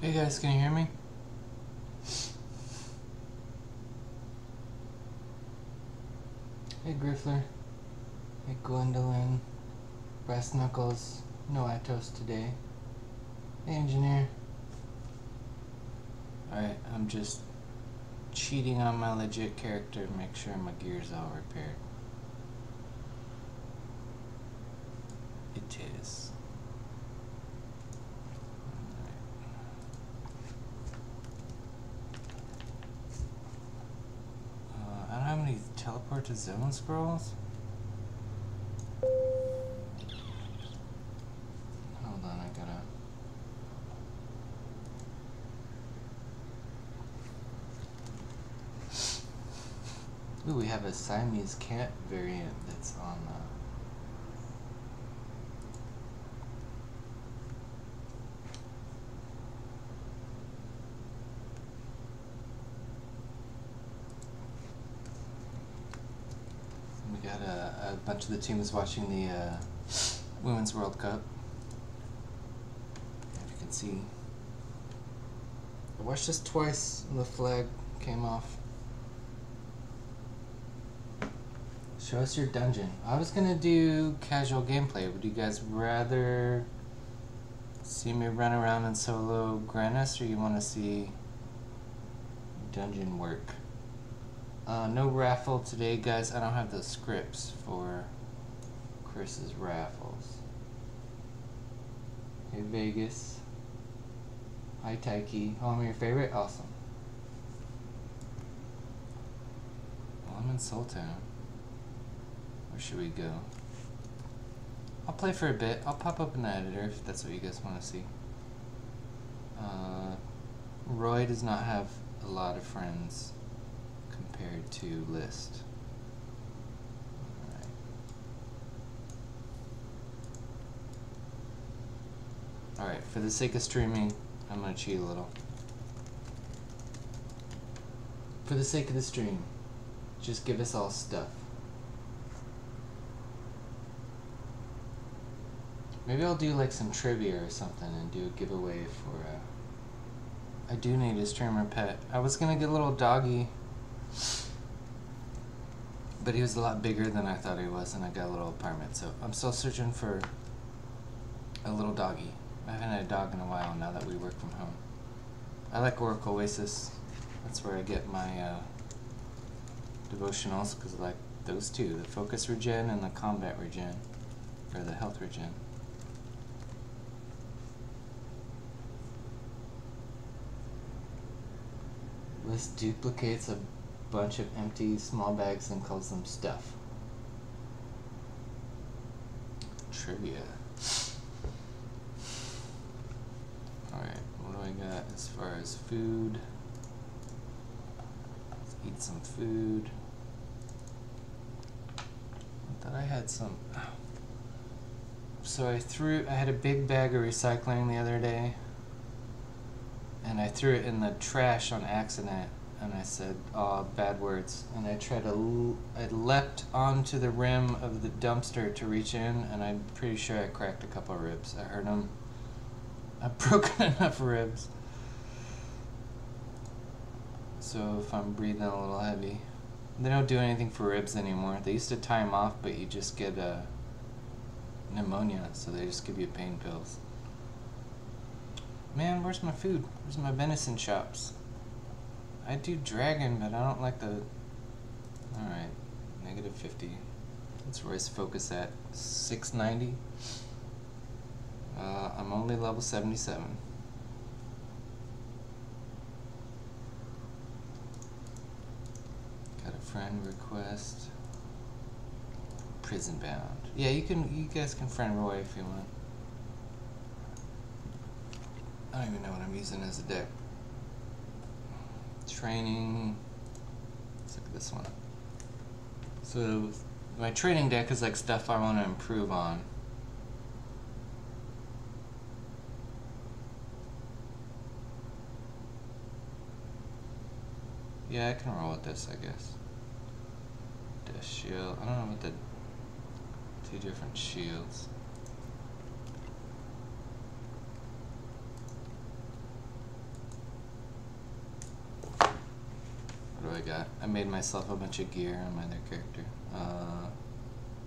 Hey guys, can you hear me? Hey Griffler. Hey Gwendolyn. Brass Knuckles. No Atos today. Hey Engineer. Alright, I'm just cheating on my legit character to make sure my gear's all repaired. It is. Uh, I don't have any teleport to zone scrolls. Hold on, I gotta. Ooh, we have a Siamese cat variant that's on. Uh, We got a, a bunch of the team is watching the uh, Women's World Cup. If you can see. I watched this twice and the flag came off. Show us your dungeon. I was gonna do casual gameplay. Would you guys rather see me run around in solo Granis or you wanna see dungeon work? Uh, no raffle today, guys. I don't have the scripts for Chris's raffles. Hey, Vegas. Hi, Taiki. Oh, I'm your favorite? Awesome. Well, I'm in Soltown. Where should we go? I'll play for a bit. I'll pop up in the editor if that's what you guys want to see. Uh, Roy does not have a lot of friends compared to list. For the sake of streaming, I'm gonna cheat a little. For the sake of the stream, just give us all stuff. Maybe I'll do like some trivia or something and do a giveaway for I do need a streamer pet. I was gonna get a little doggy but he was a lot bigger than I thought he was, and I got a little apartment. So I'm still searching for a little doggy. I haven't had a dog in a while now that we work from home. I like Oracle Oasis. That's where I get my uh, devotionals, because I like those two the focus regen and the combat regen, or the health regen. List duplicates a bunch of empty small bags and calls them stuff. Trivia. Alright, what do I got food? Let's eat some food. I thought I had some. So I threw, I had a big bag of recycling the other day, and I threw it in the trash on accident and I said uh, bad words, and I tried to, I leapt onto the rim of the dumpster to reach in, and I'm pretty sure I cracked a couple ribs. I heard them. I've broken enough ribs. So if I'm breathing a little heavy, they don't do anything for ribs anymore. They used to tie them off, but you just get uh, pneumonia, so they just give you pain pills. Man, where's my food? Where's my venison chops? I do dragon, but I don't like the... Alright, negative 50. That's where I focus at. 690. Uh, I'm only level 77. Got a friend request. Prison bound. Yeah, you can. You guys can friend Roy if you want. I don't even know what I'm using as a deck training. Let's look at this one. So my training deck is like stuff I want to improve on. Yeah, I can roll with this, I guess the shield. I don't know what the two different shields. What do I got? I made myself a bunch of gear on my other character. Uh,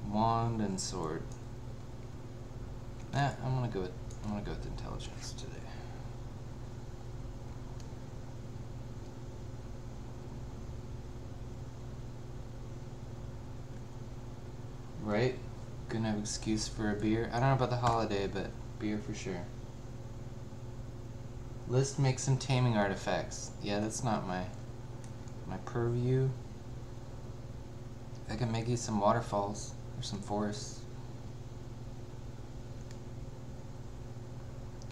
wand and sword. Nah, I'm gonna go with I'm gonna go with intelligence today. Right? Gonna have excuse for a beer. I don't know about the holiday, but beer for sure. List make some taming artifacts. Yeah, that's not my my purview. I can make you some waterfalls or some forests.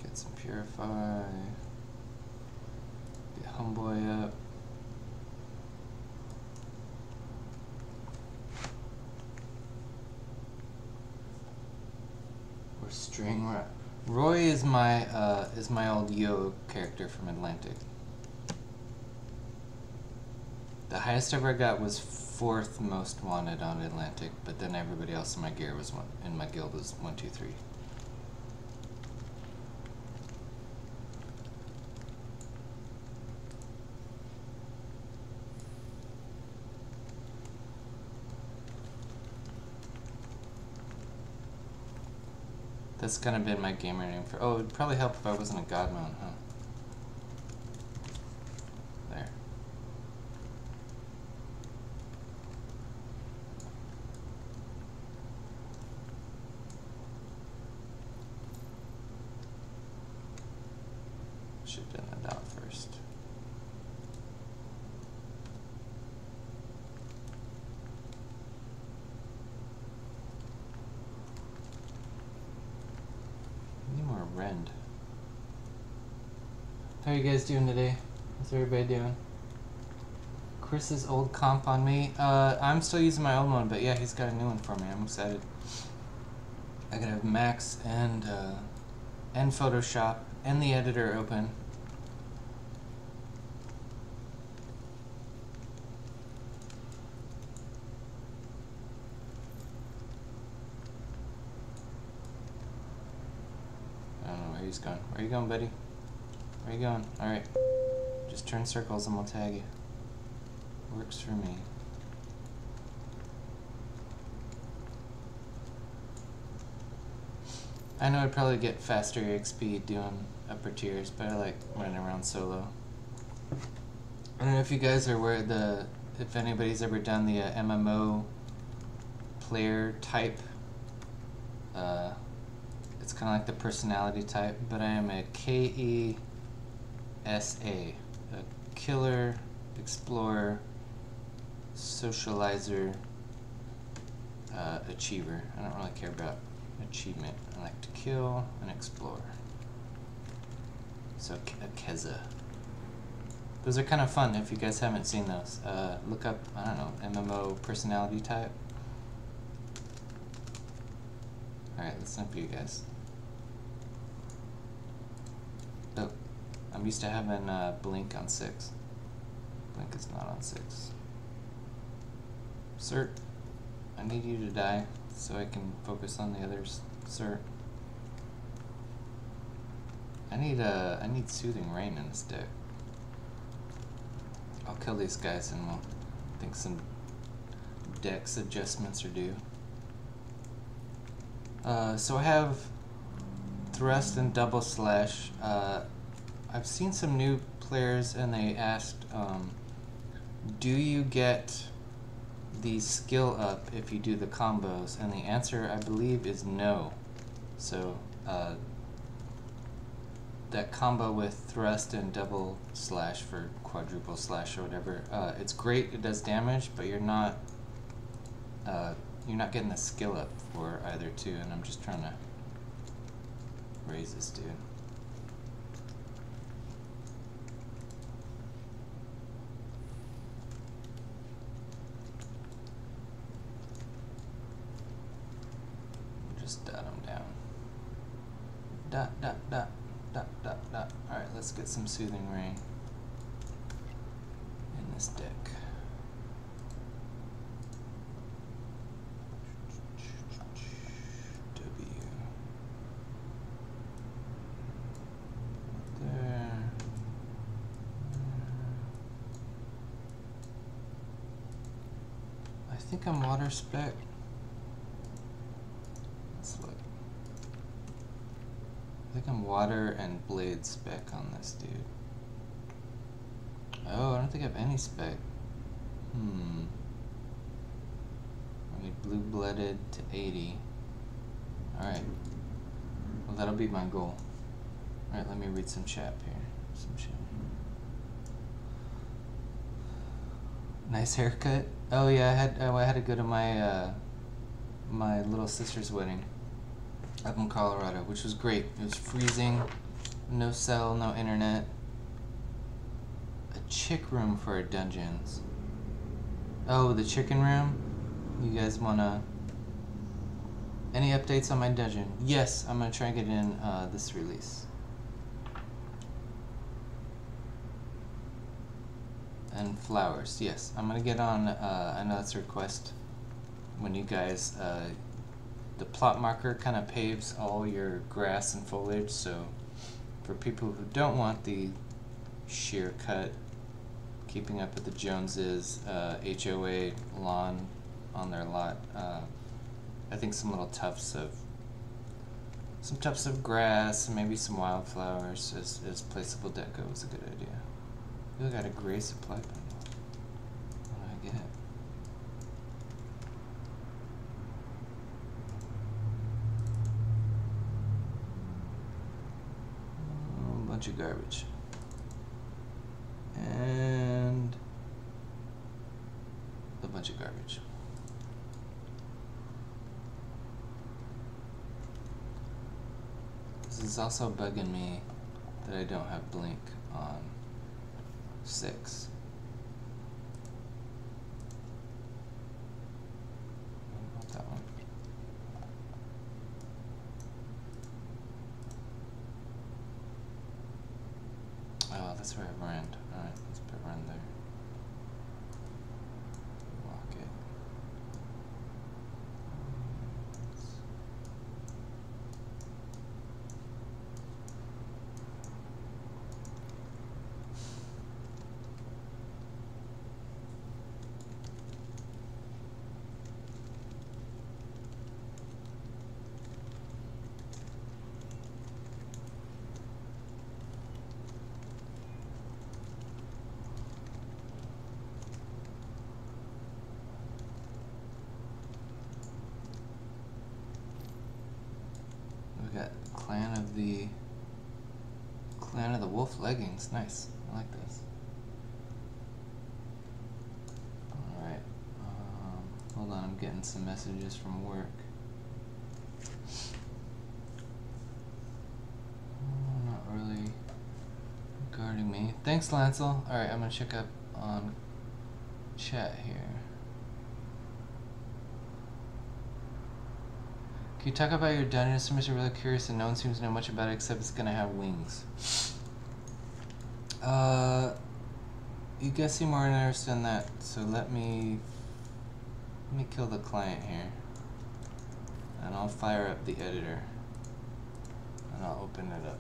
Get some purify. Get homeboy up. String Roy. Roy is my uh, is my old UO character from Atlantic. The highest ever I got was fourth most wanted on Atlantic, but then everybody else in my gear was one in my guild was one, two, three. That's kind of been my gamer name for. Oh, it'd probably help if I wasn't a god mount, huh? There. Should have done that out first. Need more rend. How are you guys doing today? How's everybody doing? Chris's old comp on me. Uh, I'm still using my old one, but yeah, he's got a new one for me. I'm excited. I gotta have Max and uh, and Photoshop and the editor open. I don't know where he's going. Where are you going, buddy? Where you going? Alright. Just turn circles and we'll tag you. Works for me. I know I'd probably get faster XP doing upper tiers, but I like running around solo. I don't know if you guys are aware the if anybody's ever done the uh, MMO player type. Uh, it's kind of like the personality type, but I am a K E S A, killer, explorer, socializer, uh, achiever. I don't really care about achievement. I like to kill and explore. So a Keza. Those are kind of fun if you guys haven't seen those. Uh, look up, I don't know, MMO personality type. Alright, let's for you guys. Oh, I'm used to having uh, Blink on 6. Blink is not on 6. Sir, I need you to die so I can focus on the others. Sir. I need uh, I need Soothing Rain in this deck. I'll kill these guys and we'll think some dex adjustments are due. Uh, so I have thrust and double slash. Uh, I've seen some new players and they asked, um, do you get the skill up if you do the combos? And the answer, I believe, is no. So uh, that combo with thrust and double slash for quadruple slash or whatever, uh, it's great. It does damage, but you're not uh, you're not getting the skill up for either two. And I'm just trying to raise this dude. Just dot them down. Dot, dot, dot, dot, dot, dot. Alright, let's get some Soothing Rain in this deck. I think I'm water spec. Let's look. I think I'm water and blade spec on this dude. Oh, I don't think I have any spec. Hmm. I need blue-blooded to 80. Alright. Well, that'll be my goal. Alright, let me read some chat here. Some chat. Nice haircut. Oh yeah, I had oh, I had to go to my uh, my little sister's wedding up in Colorado, which was great. It was freezing, no cell, no internet. A chick room for our dungeons. Oh, the chicken room. You guys wanna? Any updates on my dungeon? Yes, I'm gonna try and get in uh, this release. and flowers. Yes, I'm gonna get on. Uh, I know that's a request. When you guys, uh, the plot marker kind of paves all your grass and foliage. So, for people who don't want the sheer cut, keeping up with the Joneses uh, HOA lawn on their lot, uh, I think some little tufts of some tufts of grass and maybe some wildflowers as, as placeable deco is a good idea. We got a gray supply bunch of garbage. And a bunch of garbage. This is also bugging me that I don't have blink on 6. Leggings. Nice. I like this. Alright. Um, hold on, I'm getting some messages from work. Uh, not really regarding me. Thanks, Lancel. Alright, I'm going to check up on chat here. Can you talk about your? Some are really curious and no one seems to know much about it except it's gonna have wings. Uh, you guys seem more interested in that, so let me let me kill the client here, and I'll fire up the editor, and I'll open it up.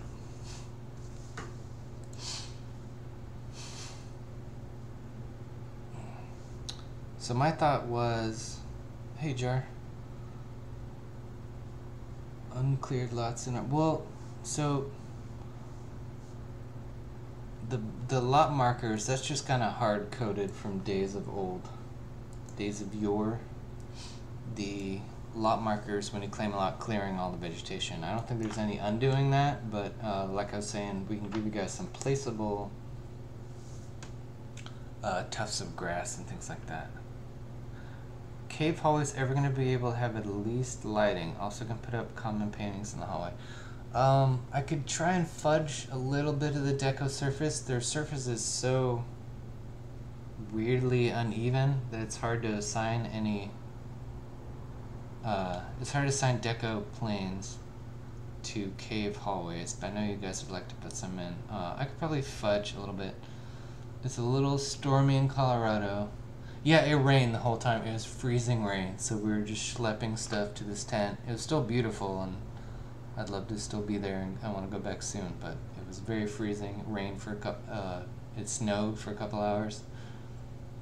So my thought was, hey Jar, uncleared lots in our, well, so the the lot markers that's just kind of hard coded from days of old. Days of yore. The lot markers when you claim a lot clearing all the vegetation. I don't think there's any undoing that but uh, like i was saying we can give you guys some placeable uh, tufts of grass and things like that. Cave hallway is ever going to be able to have at least lighting. Also can put up common paintings in the hallway um, I could try and fudge a little bit of the deco surface. Their surface is so weirdly uneven that it's hard to assign any. Uh, it's hard to assign deco planes to cave hallways, but I know you guys would like to put some in. Uh, I could probably fudge a little bit. It's a little stormy in Colorado. Yeah, it rained the whole time. It was freezing rain, so we were just schlepping stuff to this tent. It was still beautiful and I'd love to still be there and I want to go back soon, but it was very freezing. It rained for a couple, uh, it snowed for a couple hours.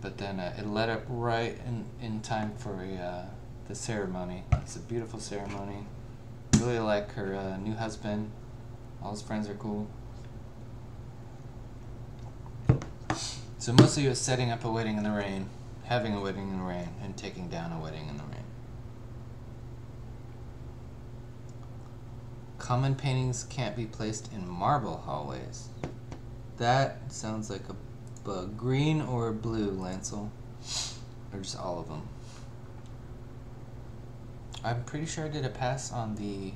but then uh, it let up right in, in time for a, uh, the ceremony. It's a beautiful ceremony. Really like her uh, new husband. All his friends are cool. So mostly was setting up a wedding in the rain, having a wedding in the rain, and taking down a wedding in the rain. Common paintings can't be placed in marble hallways. That sounds like a bug. Green or blue, Lancel? Or just all of them? I'm pretty sure I did a pass on the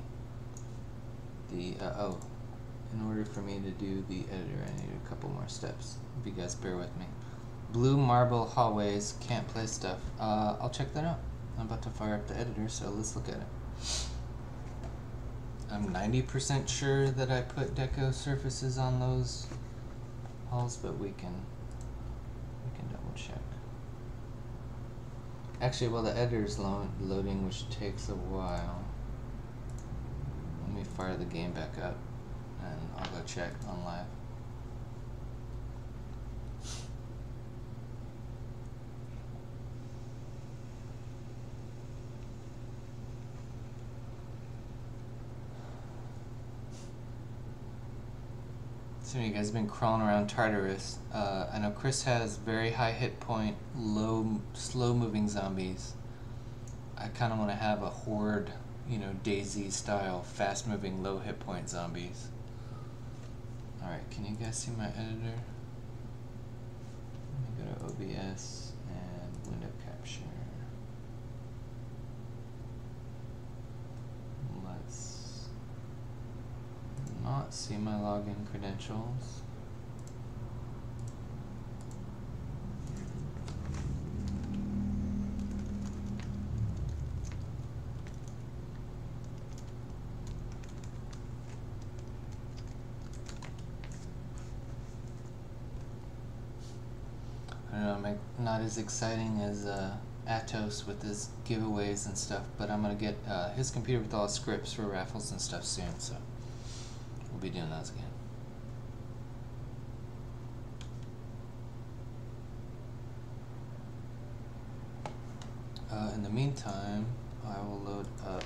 the uh, oh in order for me to do the editor I need a couple more steps if you guys bear with me blue marble hallways can't place stuff uh, I'll check that out I'm about to fire up the editor so let's look at it I'm 90% sure that I put deco surfaces on those halls but we can we can double check Actually, well, the editor's lo loading, which takes a while. Let me fire the game back up, and I'll go check on live. Of you guys have been crawling around Tartarus. Uh, I know Chris has very high hit point, low, slow moving zombies. I kind of want to have a horde, you know, Daisy style, fast moving, low hit point zombies. Alright, can you guys see my editor? Let me go to OBS and window capture. Not see my login credentials. I don't know, not as exciting as uh, Atos with his giveaways and stuff, but I'm gonna get uh, his computer with all the scripts for raffles and stuff soon, so be doing that again. Uh, in the meantime, I will load up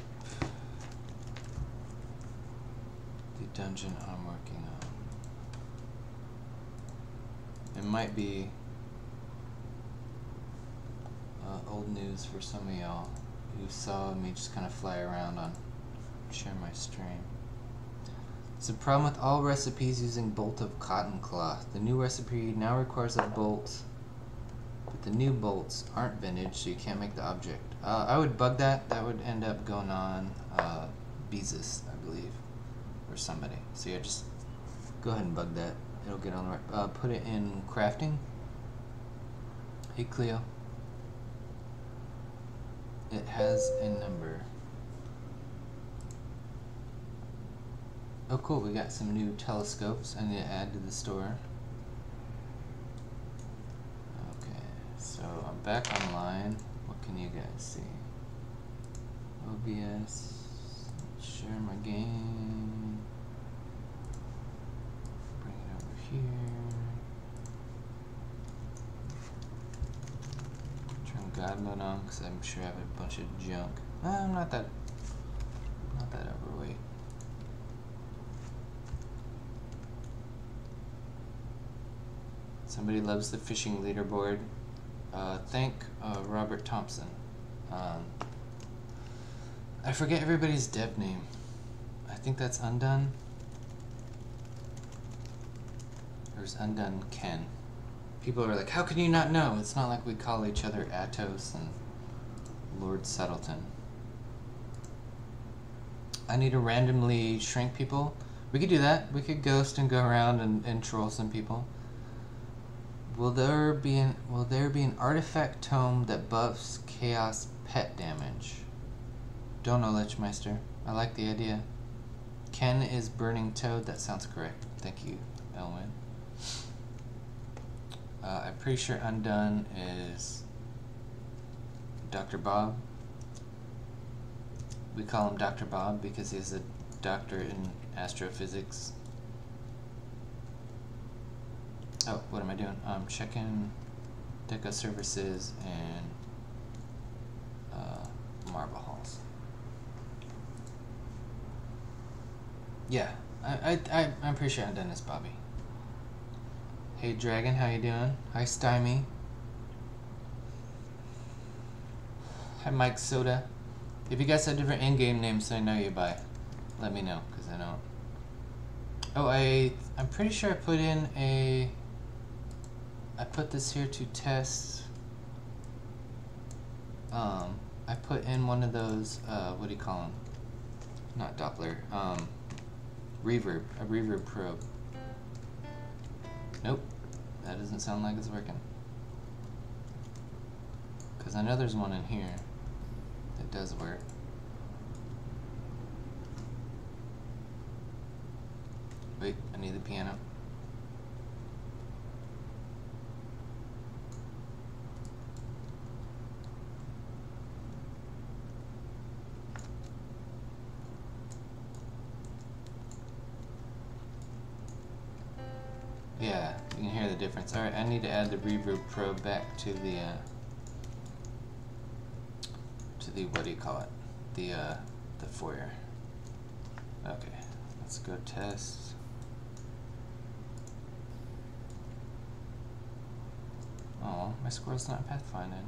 the dungeon I'm working on. It might be uh, old news for some of y'all who saw me just kind of fly around on share my stream. It's a problem with all recipes using bolt of cotton cloth. The new recipe now requires a bolt, but the new bolts aren't vintage, so you can't make the object. Uh, I would bug that. That would end up going on uh, I believe, or somebody. So yeah, just go ahead and bug that. It'll get on the right. Uh, put it in crafting. Hey Cleo. It has a number. Oh cool, we got some new telescopes I need to add to the store. Okay, so I'm back online. What can you guys see? OBS, share my game. Bring it over here. Turn God mode on because I'm sure I have a bunch of junk. Uh, I'm not that, not that overweight. Somebody loves the fishing leaderboard. Uh, thank uh, Robert Thompson. Um, I forget everybody's dev name. I think that's Undone. There's Undone Ken. People are like, how can you not know? It's not like we call each other Atos and Lord Settleton. I need to randomly shrink people. We could do that. We could ghost and go around and, and troll some people. Will there be an will there be an artifact tome that buffs chaos pet damage? Don't know, Lichmeister. I like the idea. Ken is burning toad. That sounds correct. Thank you, Elwin. Uh, I'm pretty sure Undone is Dr. Bob. We call him Dr. Bob because he's a doctor in astrophysics. Oh, what am I doing? I'm checking deco surfaces and uh, marble halls. Yeah, I, I, I, I'm pretty sure I've done this, Bobby. Hey, Dragon, how you doing? Hi, Stymie. Hi, Mike Soda. If you guys have different in-game names that I know you by, let me know, because I don't. Oh, I, I'm pretty sure I put in a... I put this here to test... Um, I put in one of those, uh, what do you call them? Not Doppler, um, reverb, a reverb probe. Nope, that doesn't sound like it's working. Because I know there's one in here that does work. Wait, I need the piano. Difference. Alright, I need to add the reverb probe back to the, uh, to the, what do you call it? The, uh, the foyer. Okay, let's go test. Oh, my squirrel's not pathfinding.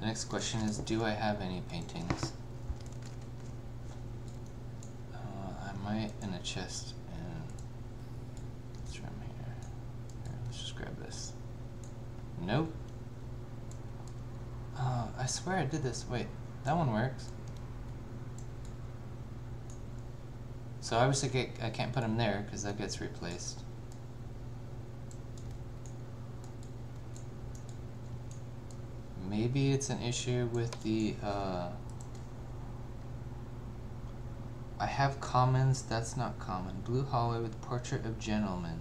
The next question is, do I have any paintings? Uh, I might in a chest in this room here. Here, let's just grab this. Nope. Uh, I swear I did this. Wait, that one works. So obviously I can't put him there because that gets replaced. Maybe it's an issue with the, uh, I have commons, that's not common. Blue hallway with portrait of gentleman.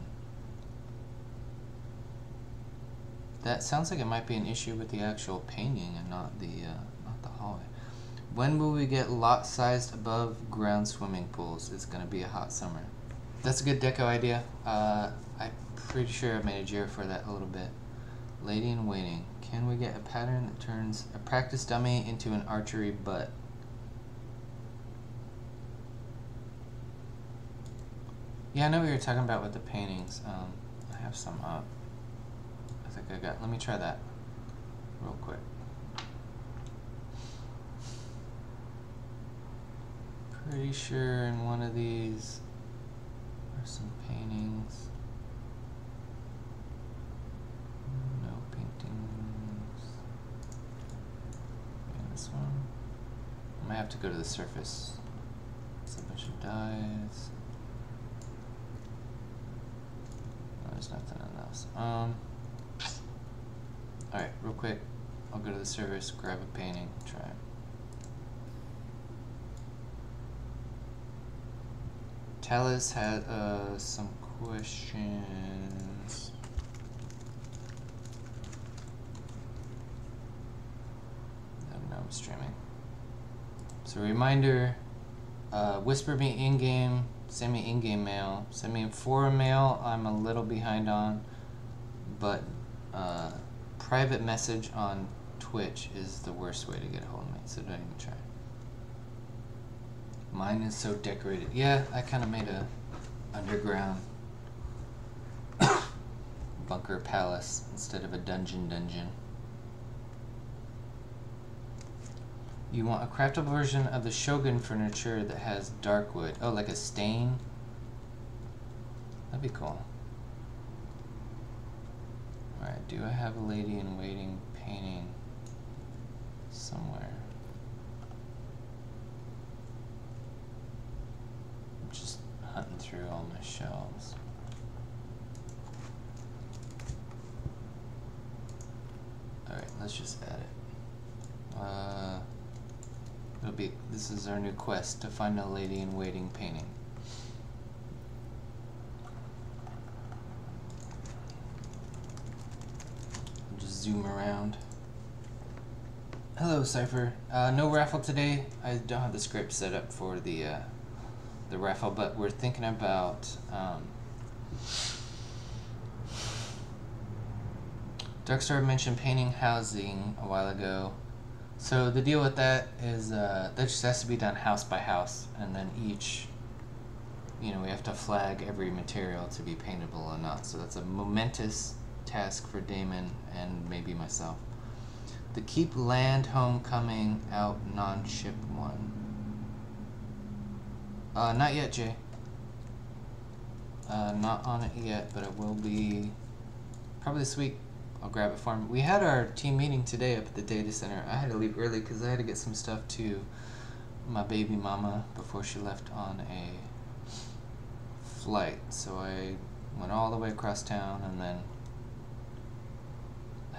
That sounds like it might be an issue with the actual painting and not the, uh, not the hallway. When will we get lot sized above ground swimming pools? It's gonna be a hot summer. That's a good deco idea. Uh, I'm pretty sure I made a JIRA for that a little bit. Lady in waiting. Can we get a pattern that turns a practice dummy into an archery butt? Yeah, I know what you were talking about with the paintings. Um, I have some up. I think I got, let me try that real quick. Pretty sure in one of these are some paintings. No paintings. And this one. I might have to go to the surface. It's a bunch of dyes. Oh, there's nothing in those. Um. Alright, real quick. I'll go to the service, grab a painting, try it. Talus had uh, some questions. I don't know, I'm streaming. So reminder, uh, whisper me in-game, send me in-game mail. Send me forum mail, I'm a little behind on, but uh, private message on Twitch is the worst way to get a hold of me, so don't even try. Mine is so decorated. Yeah, I kind of made a underground bunker palace instead of a dungeon dungeon. You want a craftable version of the Shogun furniture that has dark wood. Oh, like a stain? That'd be cool. Alright, do I have a lady in waiting painting somewhere? I'm just hunting through all my shelves. Alright, let's just add it. Uh, It'll be this is our new quest to find a lady in waiting painting. Just zoom around. Hello, Cipher. Uh, no raffle today. I don't have the script set up for the uh, the raffle, but we're thinking about um, Darkstar mentioned painting housing a while ago. So the deal with that is uh, that just has to be done house by house, and then each, you know, we have to flag every material to be paintable or not. So that's a momentous task for Damon and maybe myself. The Keep Land Homecoming out non-ship one. Uh, not yet, Jay. Uh, not on it yet, but it will be probably this week. I'll grab it for him. We had our team meeting today up at the data center. I had to leave early because I had to get some stuff to my baby mama before she left on a flight. So I went all the way across town and then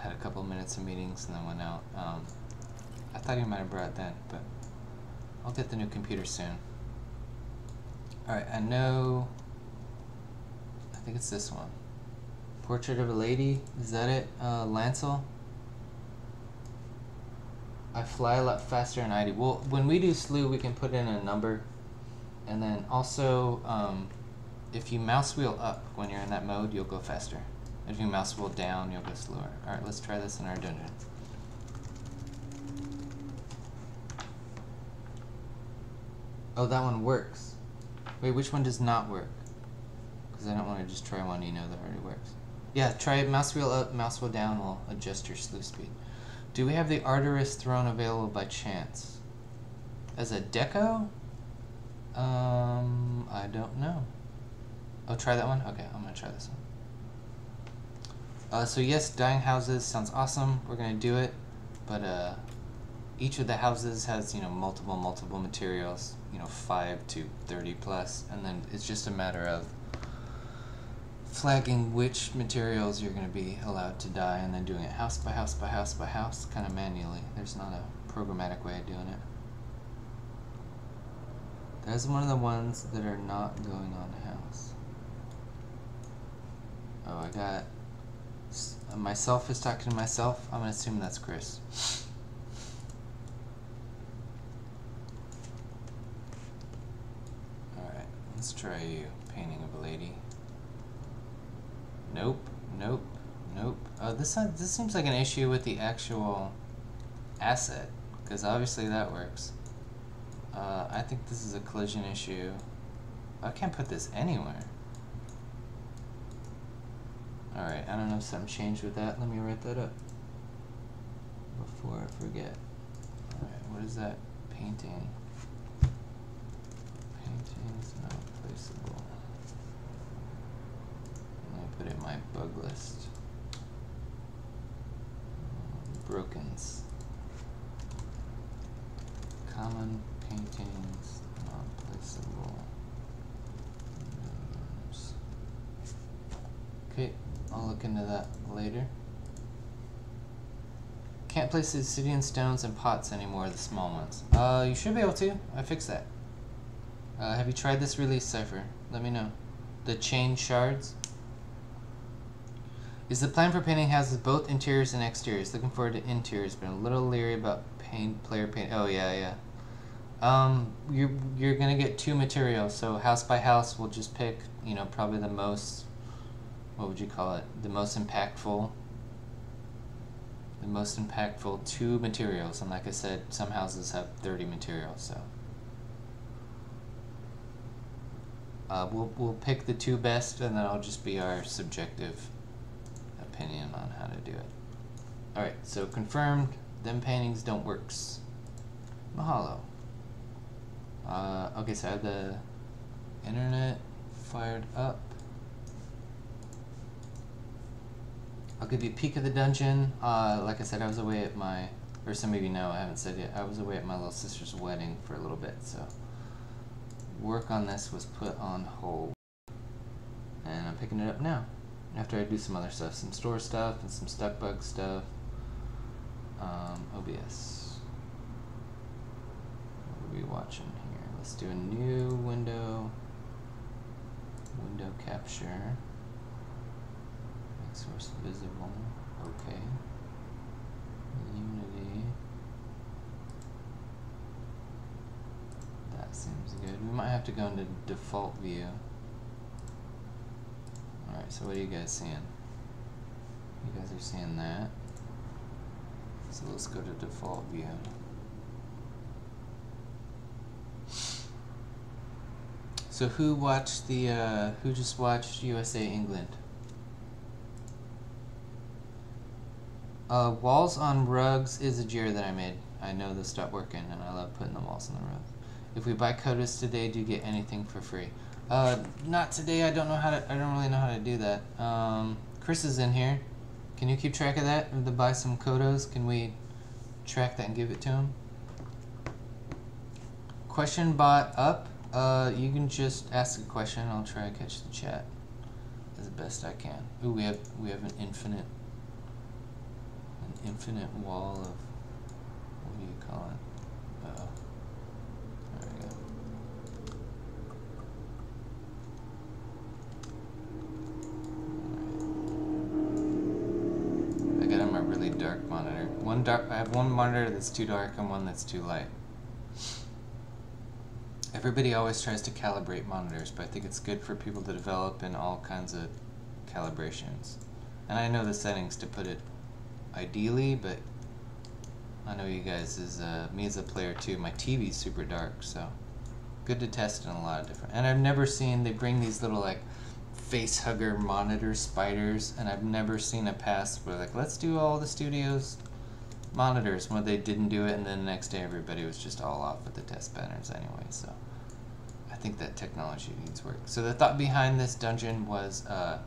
had a couple minutes of meetings and then went out. Um, I thought he might have brought that, but I'll get the new computer soon. Alright, I know. I think it's this one. Portrait of a Lady. Is that it? Uh, Lancel? I fly a lot faster than I do. Well, when we do slew, we can put in a number. And then also, um, if you mouse wheel up when you're in that mode, you'll go faster. If you mouse wheel down, you'll go slower. Alright, let's try this in our dungeon. Oh, that one works. Wait, which one does not work? Because I don't want to just try one you know that already works. Yeah, try mouse wheel up, mouse wheel down will adjust your slew speed. Do we have the Arteris throne available by chance? As a deco? Um, I don't know. Oh, try that one? Okay, I'm gonna try this one. Uh, so yes, dying houses sounds awesome. We're gonna do it, but uh, each of the houses has you know multiple multiple materials, you know five to thirty plus, and then it's just a matter of flagging which materials you're going to be allowed to dye and then doing it house by house by house by house kind of manually. There's not a programmatic way of doing it. That's one of the ones that are not going on house. Oh, I got... Myself is talking to myself. I'm to assume that's Chris. Alright, let's try you, painting of a lady. Nope, nope, nope. Oh, this this seems like an issue with the actual asset, because obviously that works. Uh, I think this is a collision issue. I can't put this anywhere. Alright, I don't know if something changed with that. Let me write that up before I forget. Alright, what is that? Painting. Painting is not placeable Let me put in my bug list. Brokens. Common paintings, not placeable. Okay, I'll look into that later. Can't place the obsidian stones in pots anymore, the small ones. Uh, you should be able to. I fixed that. Uh, have you tried this release cipher? Let me know. The chain shards? Is the plan for painting houses both interiors and exteriors? Looking forward to interiors, but a little leery about paint player paint. Oh yeah, yeah. Um, you're you're gonna get two materials. So house by house, we'll just pick you know probably the most. What would you call it? The most impactful. The most impactful two materials, and like I said, some houses have thirty materials, so. Uh, we'll we'll pick the two best, and then I'll just be our subjective opinion on how to do it. Alright, so confirmed, them paintings don't works. Mahalo. Uh, okay, so I have the internet fired up. I'll give you a peek of the dungeon. Uh, like I said, I was away at my, or some of you know, I haven't said yet, I was away at my little sister's wedding for a little bit, so work on this was put on hold. And I'm picking it up now after I do some other stuff, some store stuff and some Stuckbug stuff. Um, OBS. What are we watching here? Let's do a new window. Window capture. Source visible. Okay. Unity. That seems good. We might have to go into default view. Alright, so what are you guys seeing? You guys are seeing that. So let's go to default view. So who watched the, uh, who just watched USA England? Uh, walls on rugs is a Jira that I made. I know this stopped working and I love putting the walls on the rug. If we buy COTOs today, do you get anything for free? Uh, not today. I don't know how to. I don't really know how to do that. Um, Chris is in here. Can you keep track of that? To buy some COTOs, can we track that and give it to him? Question bot up. Uh, you can just ask a question. I'll try to catch the chat as best I can. Ooh, we have we have an infinite infinite wall of what do you call it? Uh. There we go. I got him a really dark monitor. One dark. I have one monitor that's too dark and one that's too light. Everybody always tries to calibrate monitors, but I think it's good for people to develop in all kinds of calibrations. And I know the settings to put it ideally, but I know you guys as uh, me as a player too. My TV's super dark, so good to test in a lot of different. And I've never seen they bring these little like face hugger monitor spiders, and I've never seen a pass where like let's do all the studios monitors when they didn't do it, and then the next day everybody was just all off with the test banners anyway. So I think that technology needs work. So the thought behind this dungeon was uh,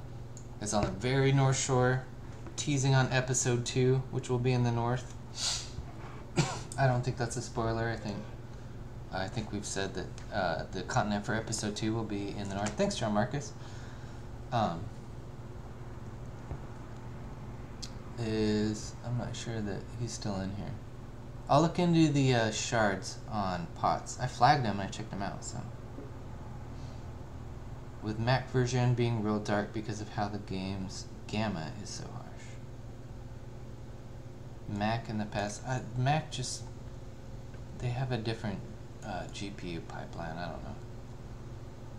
it's on the very north shore, teasing on episode two, which will be in the north. I don't think that's a spoiler. I think I think we've said that uh, the continent for episode two will be in the north. Thanks, John Marcus. Um, is I'm not sure that he's still in here. I'll look into the uh, shards on pots. I flagged them and I checked them out. So with Mac version being real dark because of how the game's gamma is so. Mac in the past, uh, Mac just they have a different uh, GPU pipeline. I don't know.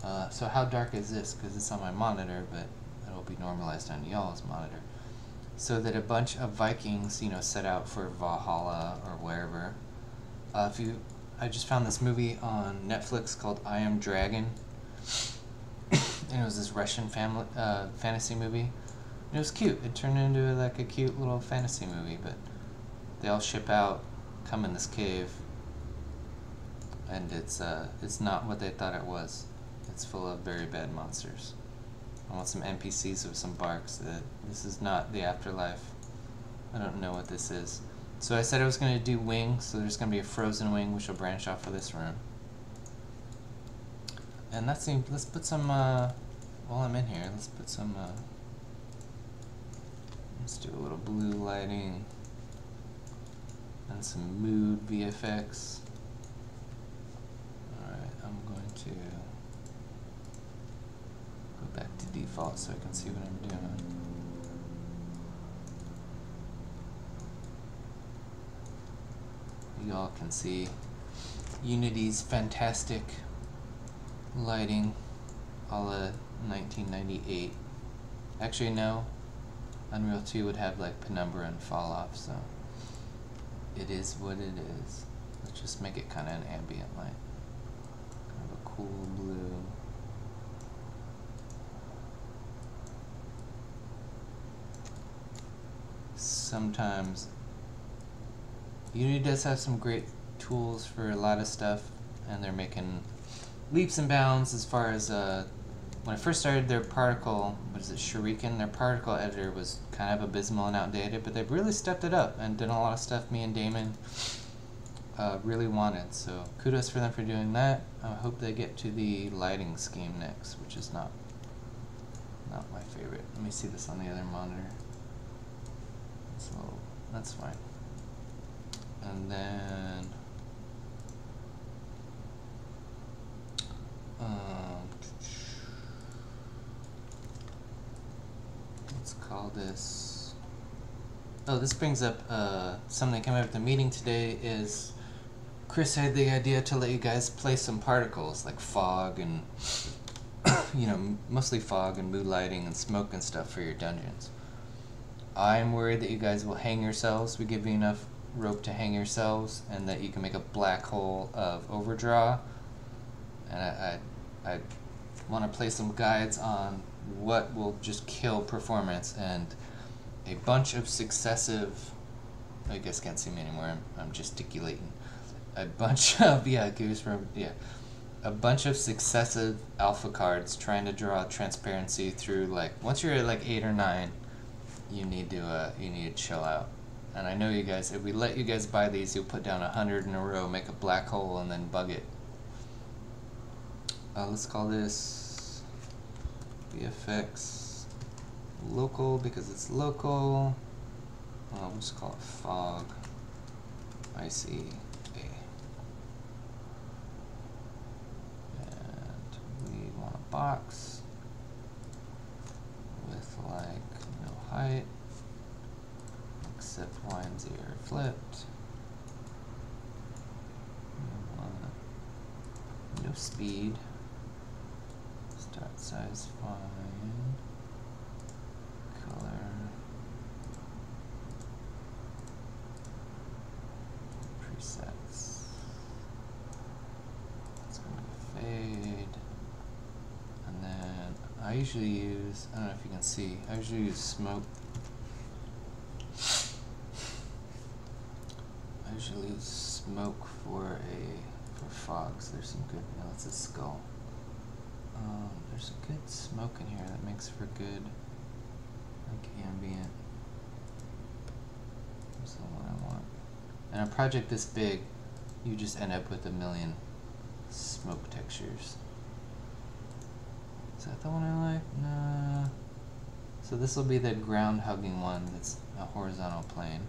Uh, so how dark is this? Because it's on my monitor, but it'll be normalized on y'all's monitor. So that a bunch of Vikings, you know, set out for Valhalla or wherever. Uh, if you, I just found this movie on Netflix called I Am Dragon, and it was this Russian family uh, fantasy movie. It was cute. It turned into like a cute little fantasy movie, but they all ship out, come in this cave, and it's uh, it's not what they thought it was. It's full of very bad monsters. I want some NPCs with some barks. That this is not the afterlife. I don't know what this is. So I said I was going to do wing, so there's going to be a frozen wing which will branch off of this room. And that seems, let's put some, uh, while I'm in here, let's put some, uh, let's do a little blue lighting and some mood VFX. Alright, I'm going to go back to default so I can see what I'm doing. You all can see Unity's fantastic lighting a la 1998. Actually, no. Unreal 2 would have like penumbra and fall off, so it is what it is. Let's just make it kind of an ambient light. Kind of a cool blue. Sometimes Unity does have some great tools for a lot of stuff, and they're making leaps and bounds as far as uh, when I first started their particle, what is it, Shuriken, their particle editor was kind of abysmal and outdated, but they've really stepped it up and done a lot of stuff me and Damon uh, really wanted. So kudos for them for doing that. I hope they get to the lighting scheme next, which is not not my favorite. Let me see this on the other monitor. So that's fine. And then um, let's call this. Oh, this brings up uh, something that came up at the meeting today. Is Chris had the idea to let you guys play some particles like fog and you know mostly fog and mood lighting and smoke and stuff for your dungeons. I'm worried that you guys will hang yourselves. We give you enough rope to hang yourselves, and that you can make a black hole of overdraw. And I, I, I want to play some guides on what will just kill performance and a bunch of successive. I guess can't see me anymore. I'm, I'm gesticulating. A bunch of yeah, goose from yeah a bunch of successive alpha cards trying to draw transparency through like once you're at like eight or nine you need to uh, you need to chill out and I know you guys if we let you guys buy these you'll put down a hundred in a row make a black hole and then bug it uh, let's call this the effects local because it's local. Uh, I'll just call it fog. I see. box with like no height except lines here flipped no speed start size 5 going to fade. I usually use, I don't know if you can see, I usually use smoke. I usually use smoke for a, for fogs. There's some good, know, it's a skull. Um, there's a good smoke in here that makes for good, like ambient. That's the one I want. And a project this big, you just end up with a million smoke textures. Is that the one I like? Nah. So this will be the ground hugging one that's a horizontal plane.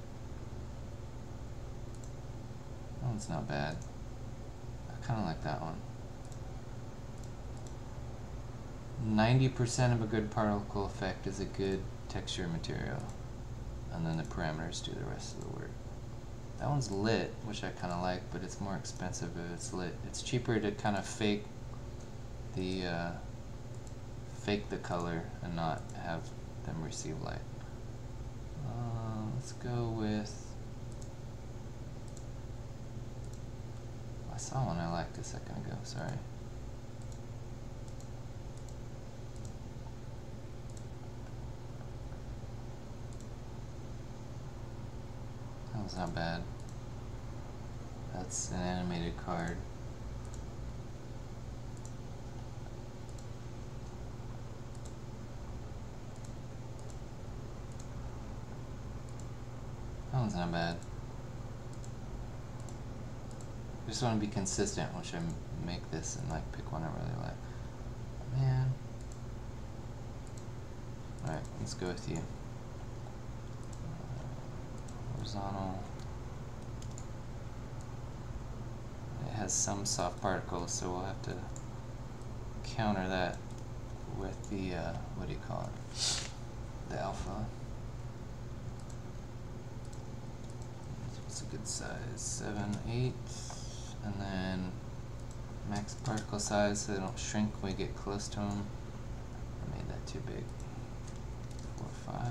That one's not bad. I kind of like that one. 90% of a good particle effect is a good texture material. And then the parameters do the rest of the work. That one's lit, which I kind of like, but it's more expensive if it's lit. It's cheaper to kind of fake the uh, fake the color and not have them receive light. Uh, let's go with, I saw one I liked a second ago, sorry. That was not bad. That's an animated card. That one's not bad. I just want to be consistent which I make this and like pick one I really like. Man. Alright, let's go with you. Horizontal. It has some soft particles, so we'll have to counter that with the, uh, what do you call it? The alpha. What's a good size, 7, 8, and then max particle size so they don't shrink when we get close to them. I made that too big. 4, 5.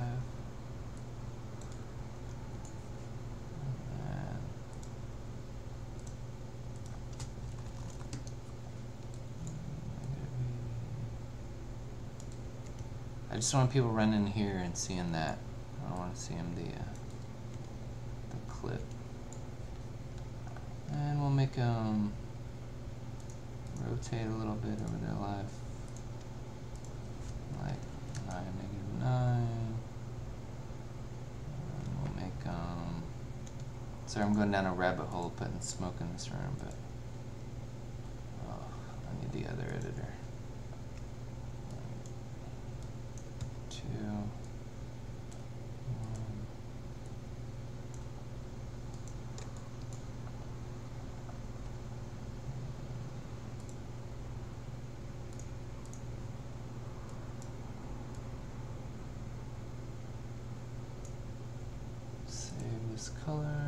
I just want people running here and seeing that. I don't want to see them the, uh, the clip. And we'll make them rotate a little bit over their life. Like 9, negative 9. And we'll make. Um, sorry, I'm going down a rabbit hole putting smoke in this room, but... Oh, I need the other editor. Two... color.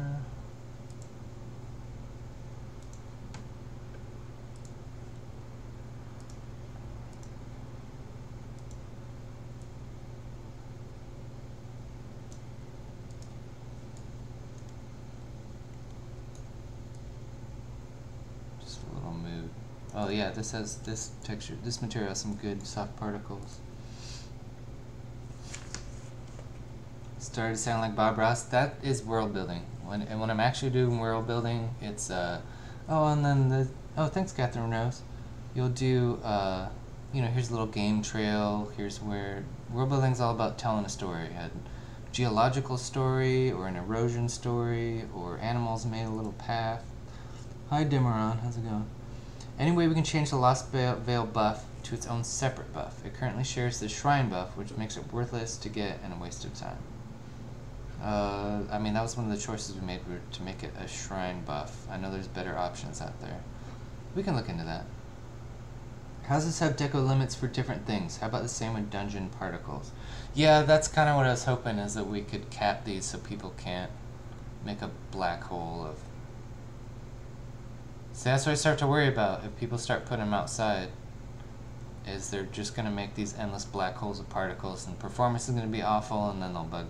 Oh yeah, this has this texture. This material has some good soft particles. Started to sound like Bob Ross. That is world building. When and when I'm actually doing world building, it's uh oh and then the oh thanks Catherine Rose. You'll do uh you know here's a little game trail. Here's where world building is all about telling a story. A geological story or an erosion story or animals made a little path. Hi Dimeron, how's it going? Anyway, we can change the Lost Veil buff to its own separate buff. It currently shares the Shrine buff, which makes it worthless to get and a waste of time. Uh, I mean, that was one of the choices we made were to make it a Shrine buff. I know there's better options out there. We can look into that. Houses have deco limits for different things. How about the same with dungeon particles? Yeah, that's kind of what I was hoping, is that we could cap these so people can't make a black hole of See, that's what I start to worry about. If people start putting them outside, is they're just going to make these endless black holes of particles, and performance is going to be awful, and then they'll bug.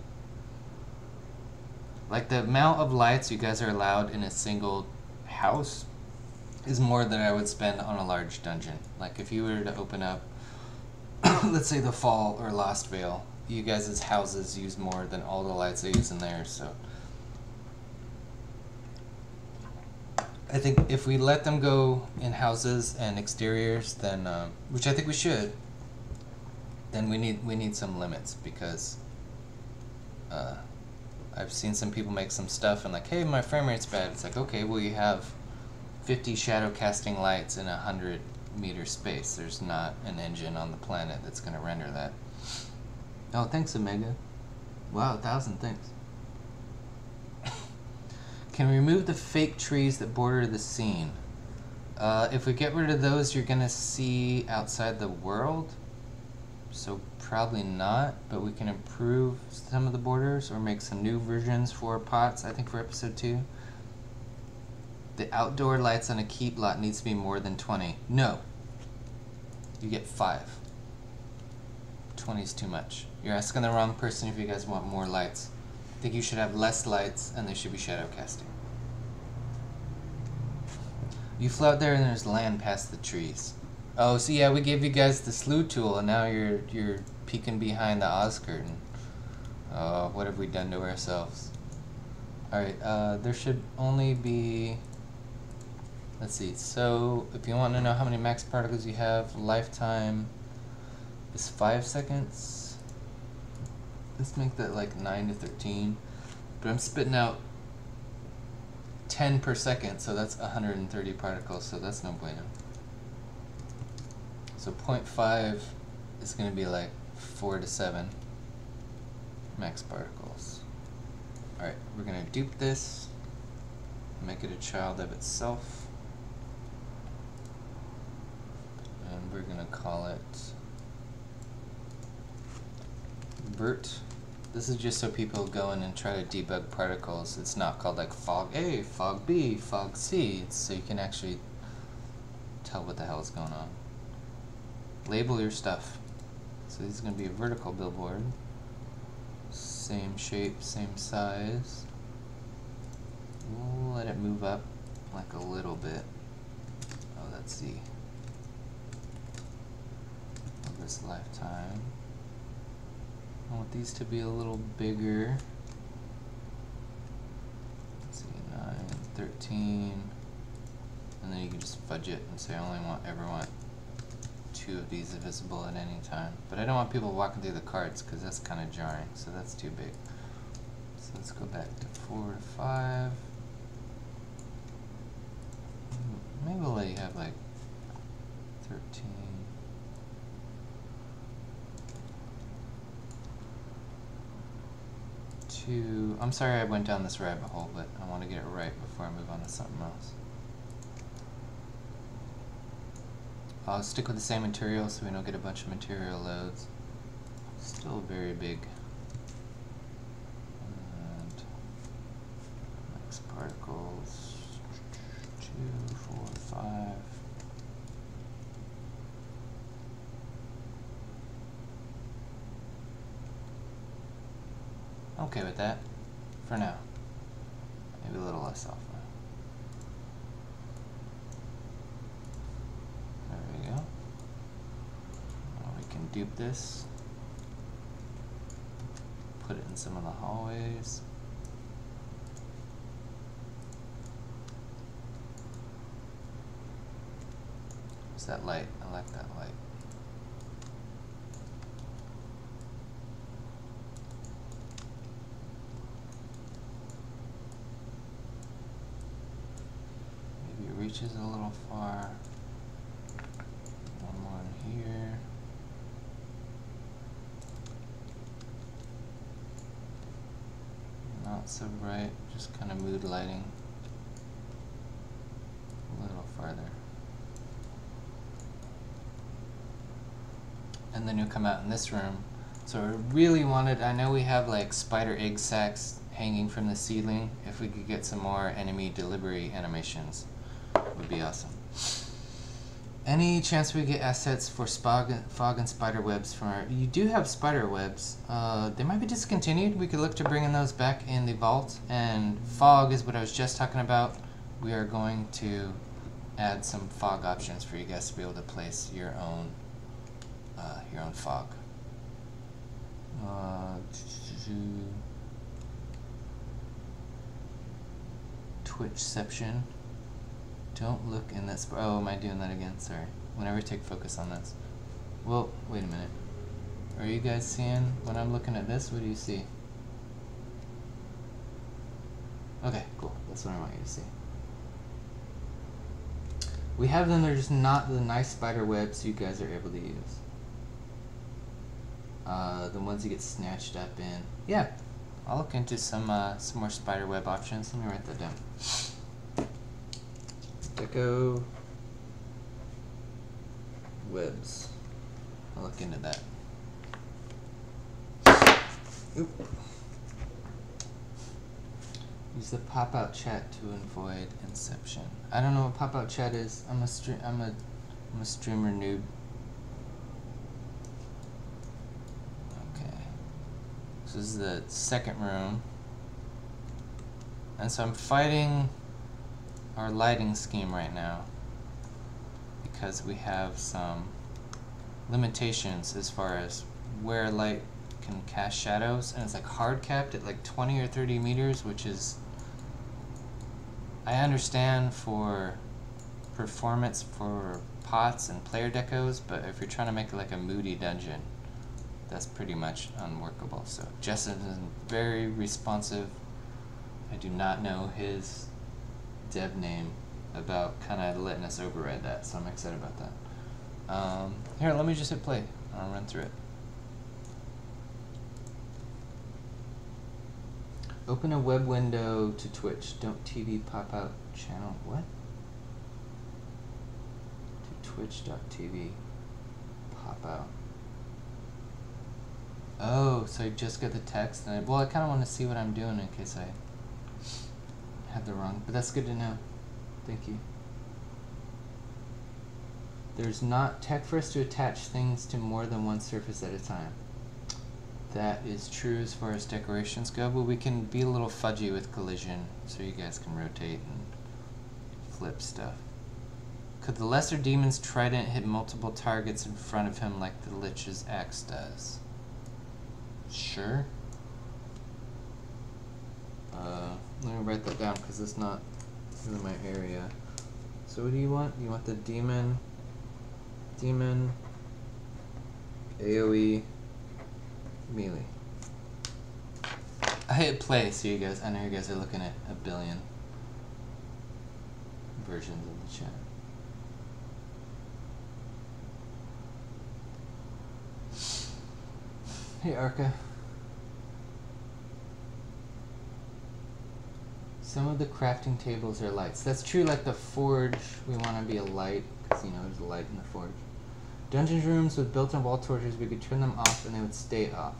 Like the amount of lights you guys are allowed in a single house is more than I would spend on a large dungeon. Like if you were to open up, let's say the Fall or Lost Veil, you guys' houses use more than all the lights they use in there, so. I think if we let them go in houses and exteriors, then um, which I think we should, then we need we need some limits because uh, I've seen some people make some stuff and like, hey, my frame rate's bad. It's like, okay, well you have 50 shadow casting lights in a hundred meter space. There's not an engine on the planet that's going to render that. Oh, thanks, Omega. Wow, a thousand thanks. Can remove the fake trees that border the scene? Uh, if we get rid of those, you're going to see outside the world. So probably not, but we can improve some of the borders or make some new versions for pots, I think for episode 2. The outdoor lights on a keep lot needs to be more than 20. No. You get 5. 20 is too much. You're asking the wrong person if you guys want more lights. I think you should have less lights and they should be shadow casting. You flew out there and there's land past the trees. Oh, so yeah, we gave you guys the slew tool and now you're you're peeking behind the Oz curtain. Oh, what have we done to ourselves? Alright, uh, there should only be... Let's see, so if you want to know how many max particles you have, lifetime is 5 seconds. Let's make that like 9 to 13. But I'm spitting out 10 per second, so that's 130 particles, so that's no bueno. So 0.5 is going to be like 4 to 7 max particles. Alright, we're going to dupe this, make it a child of itself, and we're going to call it Bert this is just so people go in and try to debug particles. It's not called like fog A, fog B, fog C. It's so you can actually tell what the hell is going on. Label your stuff. So this is going to be a vertical billboard. Same shape, same size. We'll let it move up like a little bit. Oh, let's see. This lifetime. I want these to be a little bigger. Let's see, 9, 13. And then you can just fudge it and say I only want ever want two of these visible at any time. But I don't want people walking through the cards because that's kind of jarring, so that's too big. So let's go back to 4 to 5. Maybe we'll let you have like 13. To... I'm sorry I went down this rabbit hole, but I want to get it right before I move on to something else. I'll stick with the same material so we don't get a bunch of material loads. Still very big. And max particles, I'm okay with that. For now. Maybe a little less alpha. There we go. Now we can dupe this. Put it in some of the hallways. Is that light? I like that light. It reaches a little far. One more here. Not so bright, just kind of mood lighting. A little farther. And then you come out in this room. So I really wanted, I know we have like spider egg sacs hanging from the ceiling. If we could get some more enemy delivery animations, would be awesome. Any chance we get assets for fog, fog and spider webs from our... You do have spider webs. Uh, they might be discontinued. We could look to bringing those back in the vault. And fog is what I was just talking about. We are going to add some fog options for you guys to be able to place your own uh, your own fog. Uh, Twitchception. Don't look in this. Oh, am I doing that again? Sorry. Whenever take focus on this. Well, wait a minute. Are you guys seeing when I'm looking at this? What do you see? Okay, cool. That's what I want you to see. We have them, they're just not the nice spider webs you guys are able to use. Uh, the ones you get snatched up in. Yeah, I'll look into some uh, some more spider web options. Let me write that down. Deco webs. I'll look into that. Oop. Use the pop-out chat to avoid inception. I don't know what pop-out chat is. I'm a stream. I'm a I'm a streamer noob. Okay. This is the second room. And so I'm fighting our lighting scheme right now because we have some limitations as far as where light can cast shadows and it's like hard capped at like 20 or 30 meters which is I understand for performance for pots and player decos but if you're trying to make it like a moody dungeon that's pretty much unworkable. So is very responsive. I do not know his dev name about kind of letting us override that, so I'm excited about that. Um, here, let me just hit play. I'll run through it. Open a web window to Twitch. Don't TV pop out channel. What? To twitch.tv. Pop out. Oh, so I just got the text. And I, well, I kind of want to see what I'm doing in case I had the wrong, but that's good to know. Thank you. There's not tech for us to attach things to more than one surface at a time. That is true as far as decorations go, but we can be a little fudgy with collision so you guys can rotate and flip stuff. Could the lesser demon's trident hit multiple targets in front of him like the lich's axe does? Sure. Uh, let me write that down because it's not in my area. So what do you want? You want the demon, demon, AoE, melee. I hit play so you guys, I know you guys are looking at a billion versions of the chat. Hey Arca. Some of the crafting tables are lights. That's true, like the forge, we want to be a light, because, you know, there's a light in the forge. Dungeon rooms with built-in wall torches, we could turn them off and they would stay off.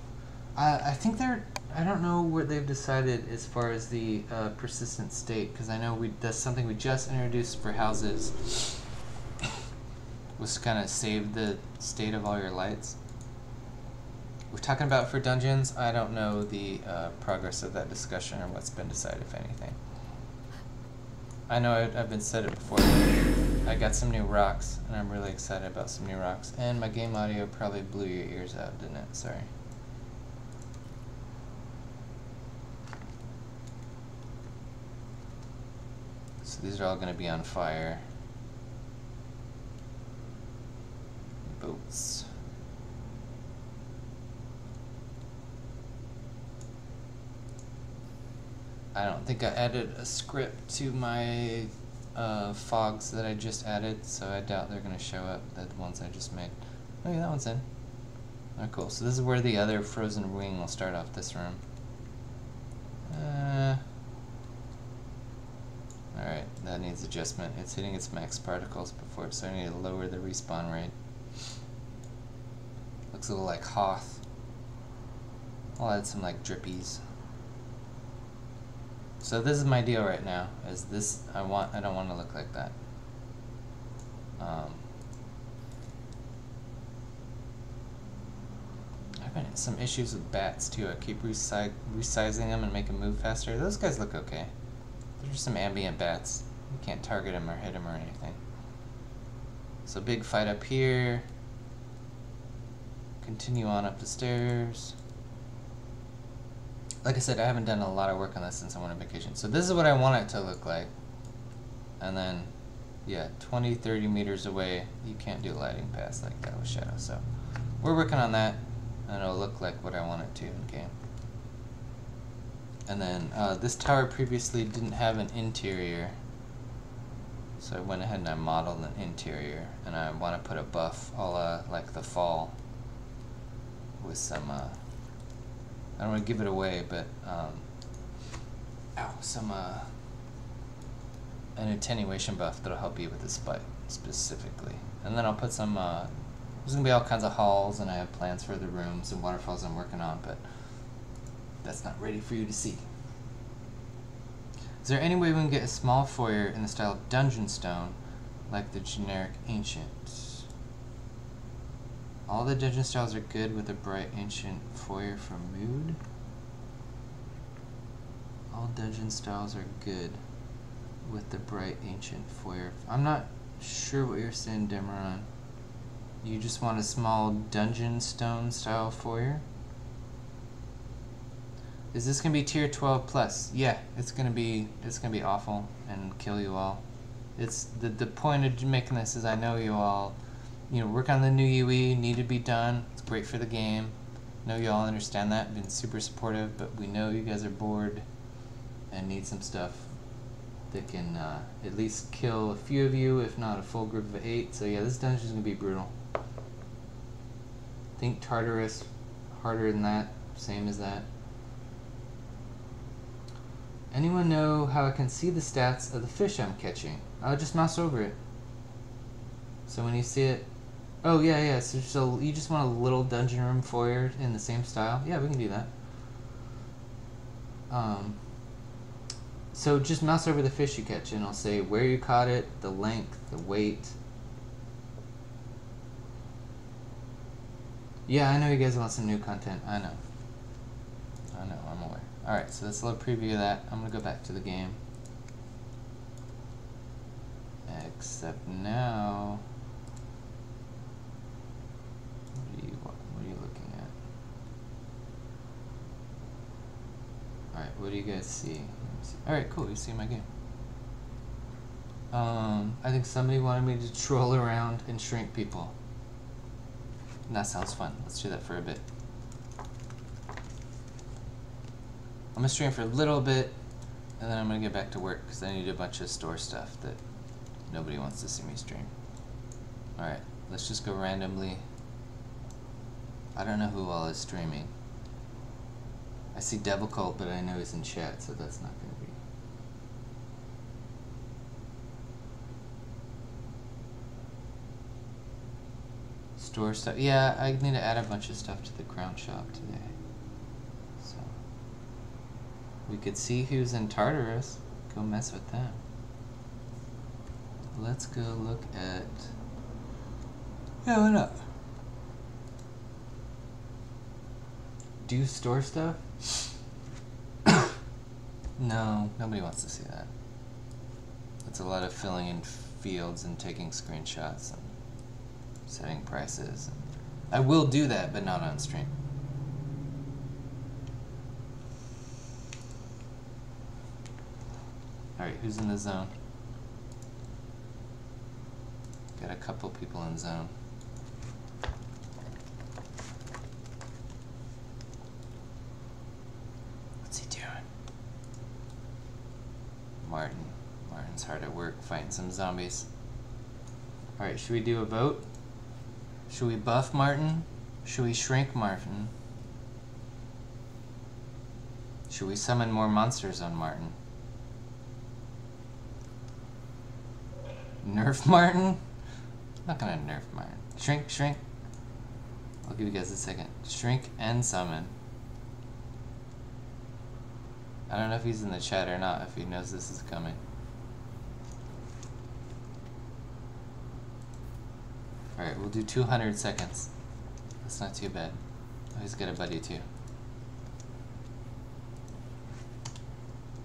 Uh, I think they're, I don't know what they've decided as far as the uh, persistent state, because I know we that's something we just introduced for houses, was kind of save the state of all your lights. We're talking about for dungeons. I don't know the uh, progress of that discussion or what's been decided, if anything. I know I, I've been said it before. I got some new rocks, and I'm really excited about some new rocks. And my game audio probably blew your ears out, didn't it? Sorry. So these are all going to be on fire. Boats. I don't think I added a script to my uh, fogs that I just added, so I doubt they're going to show up, the ones I just made. Oh yeah, that one's in. Oh, cool. So this is where the other frozen wing will start off this room. Uh, Alright, that needs adjustment. It's hitting its max particles before, so I need to lower the respawn rate. Looks a little like Hoth. I'll add some like drippies. So this is my deal right now. Is this I want? I don't want to look like that. Um, I've had some issues with bats too. I keep resi resizing them and make them move faster. Those guys look okay. There's some ambient bats. You can't target them or hit them or anything. So big fight up here. Continue on up the stairs like I said, I haven't done a lot of work on this since I went on vacation. So this is what I want it to look like. And then, yeah, 20, 30 meters away, you can't do lighting pass like that with shadow. So we're working on that, and it'll look like what I want it to in game. And then uh, this tower previously didn't have an interior. So I went ahead and I modeled an interior, and I want to put a buff, all uh, like the fall, with some uh, I don't want to give it away, but um, ow, some uh, an attenuation buff that'll help you with this fight specifically. And then I'll put some. Uh, there's gonna be all kinds of halls, and I have plans for the rooms and waterfalls I'm working on, but that's not ready for you to see. Is there any way we can get a small foyer in the style of dungeon stone, like the generic ancient? All the dungeon styles are good with a bright ancient foyer for mood. All dungeon styles are good with the bright ancient foyer. I'm not sure what you're saying, Demeron. You just want a small dungeon stone style foyer? Is this gonna be tier 12 plus? Yeah, it's gonna be it's gonna be awful and kill you all. It's the the point of making this is I know you all you know, work on the new UE, need to be done. It's great for the game. I Know you all understand that, been super supportive, but we know you guys are bored and need some stuff that can uh, at least kill a few of you, if not a full group of eight. So yeah, this dungeon is gonna be brutal. Think Tartarus, harder than that, same as that. Anyone know how I can see the stats of the fish I'm catching? I'll just mouse over it. So when you see it, Oh yeah, yeah. So, you just want a little dungeon room foyer in the same style? Yeah, we can do that. Um, so just mouse over the fish you catch, and I'll say where you caught it, the length, the weight. Yeah, I know you guys want some new content. I know. I know. I'm aware. All right, so that's a little preview of that. I'm gonna go back to the game. Except now. Alright, what do you guys see? see? Alright, cool, you see my game. Um, I think somebody wanted me to troll around and shrink people. And that sounds fun. Let's do that for a bit. I'm gonna stream for a little bit, and then I'm gonna get back to work because I need a bunch of store stuff that nobody wants to see me stream. Alright, let's just go randomly. I don't know who all is streaming. I see Devil Cult, but I know he's in chat, so that's not going to be. Store stuff. Yeah, I need to add a bunch of stuff to the crown shop today. So we could see who's in Tartarus. Go mess with them. Let's go look at. Yeah, why not? Do store stuff? No, nobody wants to see that. It's a lot of filling in fields and taking screenshots and setting prices. I will do that, but not on stream. Alright, who's in the zone? Got a couple people in zone. What's he doing? Martin. Martin's hard at work fighting some zombies. Alright, should we do a vote? Should we buff Martin? Should we shrink Martin? Should we summon more monsters on Martin? Nerf Martin? I'm not gonna nerf Martin. Shrink, shrink. I'll give you guys a second. Shrink and summon. I don't know if he's in the chat or not, if he knows this is coming. We'll do 200 seconds. That's not too bad. Oh, he's got a buddy too.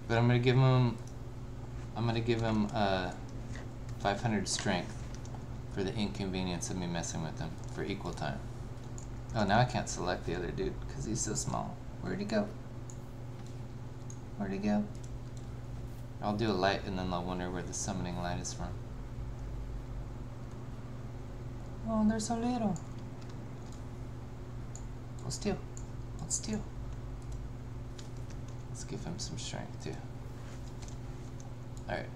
But I'm gonna give him... I'm gonna give him, uh... 500 strength for the inconvenience of me messing with him for equal time. Oh, now I can't select the other dude because he's so small. Where'd he go? Where'd he go? I'll do a light and then I'll wonder where the summoning light is from. Oh, there's a little. Let's do. Let's do. Let's give him some strength too. Alright.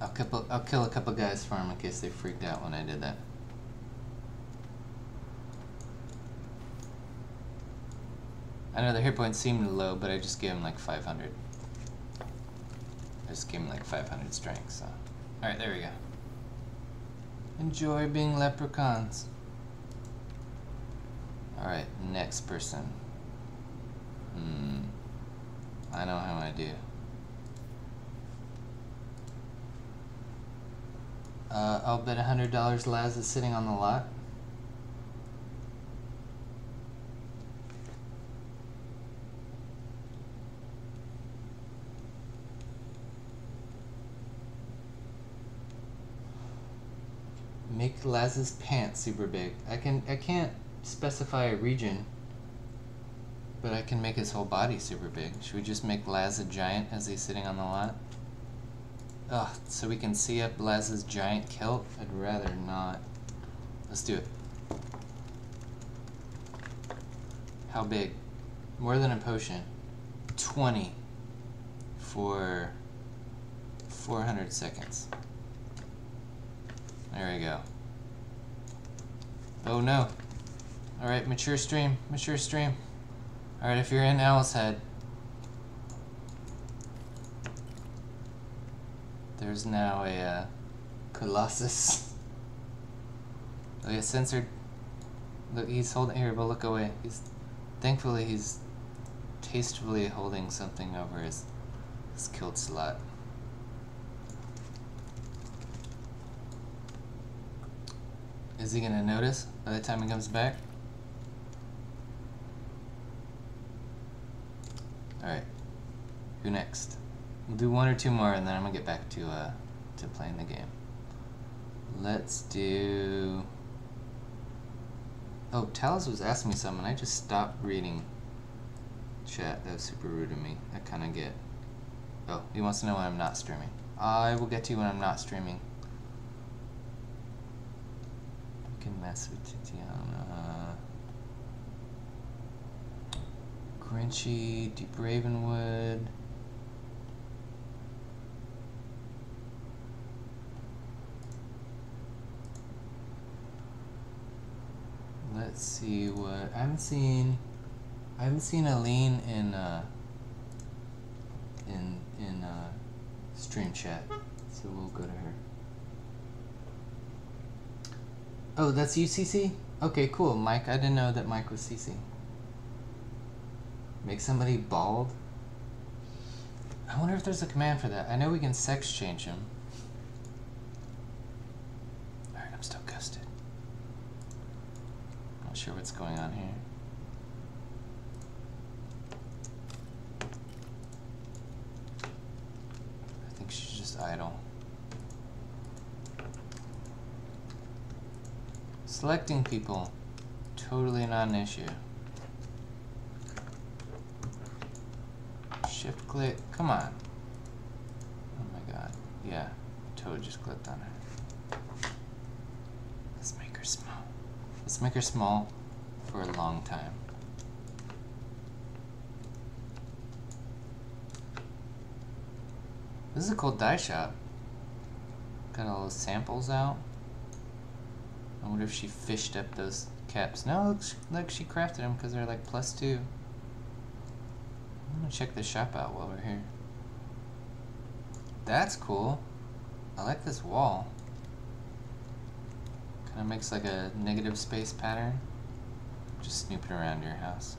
I'll, couple, I'll kill a couple guys for him in case they freaked out when I did that. I know the hit points seemed low, but I just gave him like 500. I just gave him like 500 strength, so. Alright, there we go. Enjoy being leprechauns. Alright, next person. Hmm. I know how I do. Uh, I'll bet $100 Laz is sitting on the lot. Make Laz's pants super big. I can I can't specify a region, but I can make his whole body super big. Should we just make Laz a giant as he's sitting on the lot? Ugh, so we can see up Laz's giant kilt? I'd rather not. Let's do it. How big? More than a potion. 20 for 400 seconds. There we go. Oh no. Alright, mature stream, mature stream. Alright, if you're in Owl's Head, There's now a uh, Colossus. Oh yeah, censored. Look, he's holding here, but look away. He's thankfully he's tastefully holding something over his his kilt slot. Is he gonna notice by the time he comes back? Alright. Who next? We'll do one or two more and then I'm gonna get back to uh, to playing the game. Let's do... Oh, Talos was asking me something. I just stopped reading chat. That was super rude of me. I kind of get... Oh, he wants to know when I'm not streaming. I will get to you when I'm not streaming. You can mess with Titiana. Grinchy, Deep Ravenwood. let's see what I haven't seen. I haven't seen Aline in uh, in in uh, stream chat, so we'll go to her. Oh, that's UCC? Okay, cool, Mike. I didn't know that Mike was CC. Make somebody bald? I wonder if there's a command for that. I know we can sex change him. Alright, I'm still gusted. Not sure what's going on here. I think she's just idle. Selecting people, totally not an issue. Shift click, come on. Oh my god, yeah, Toad just clicked on her. Let's make her small. Let's make her small for a long time. This is a cool die shop. Got all those samples out. I wonder if she fished up those caps. No, looks like she crafted them because they're like plus two. I'm gonna check the shop out while we're here. That's cool. I like this wall. Kind of makes like a negative space pattern. Just snooping around your house.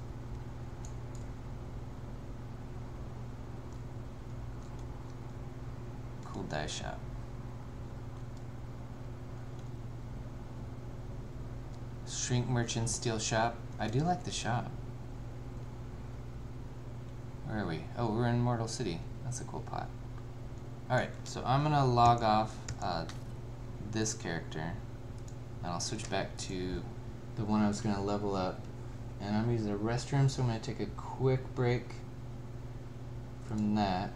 Cool dye shop. Shrink Merchant Steel Shop. I do like the shop. Where are we? Oh, we're in Mortal City. That's a cool pot. Alright, so I'm gonna log off uh, this character and I'll switch back to the one I was gonna level up. And I'm using the restroom, so I'm gonna take a quick break from that.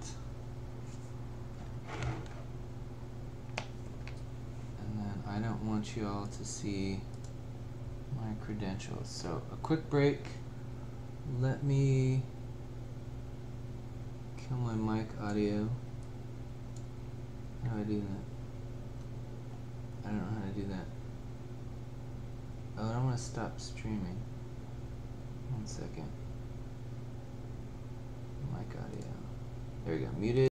And then I don't want you all to see my credentials. So a quick break. Let me kill my mic audio. How do I do that? I don't know how to do that. Oh, I don't want to stop streaming. One second. Mic audio. There we go. Muted.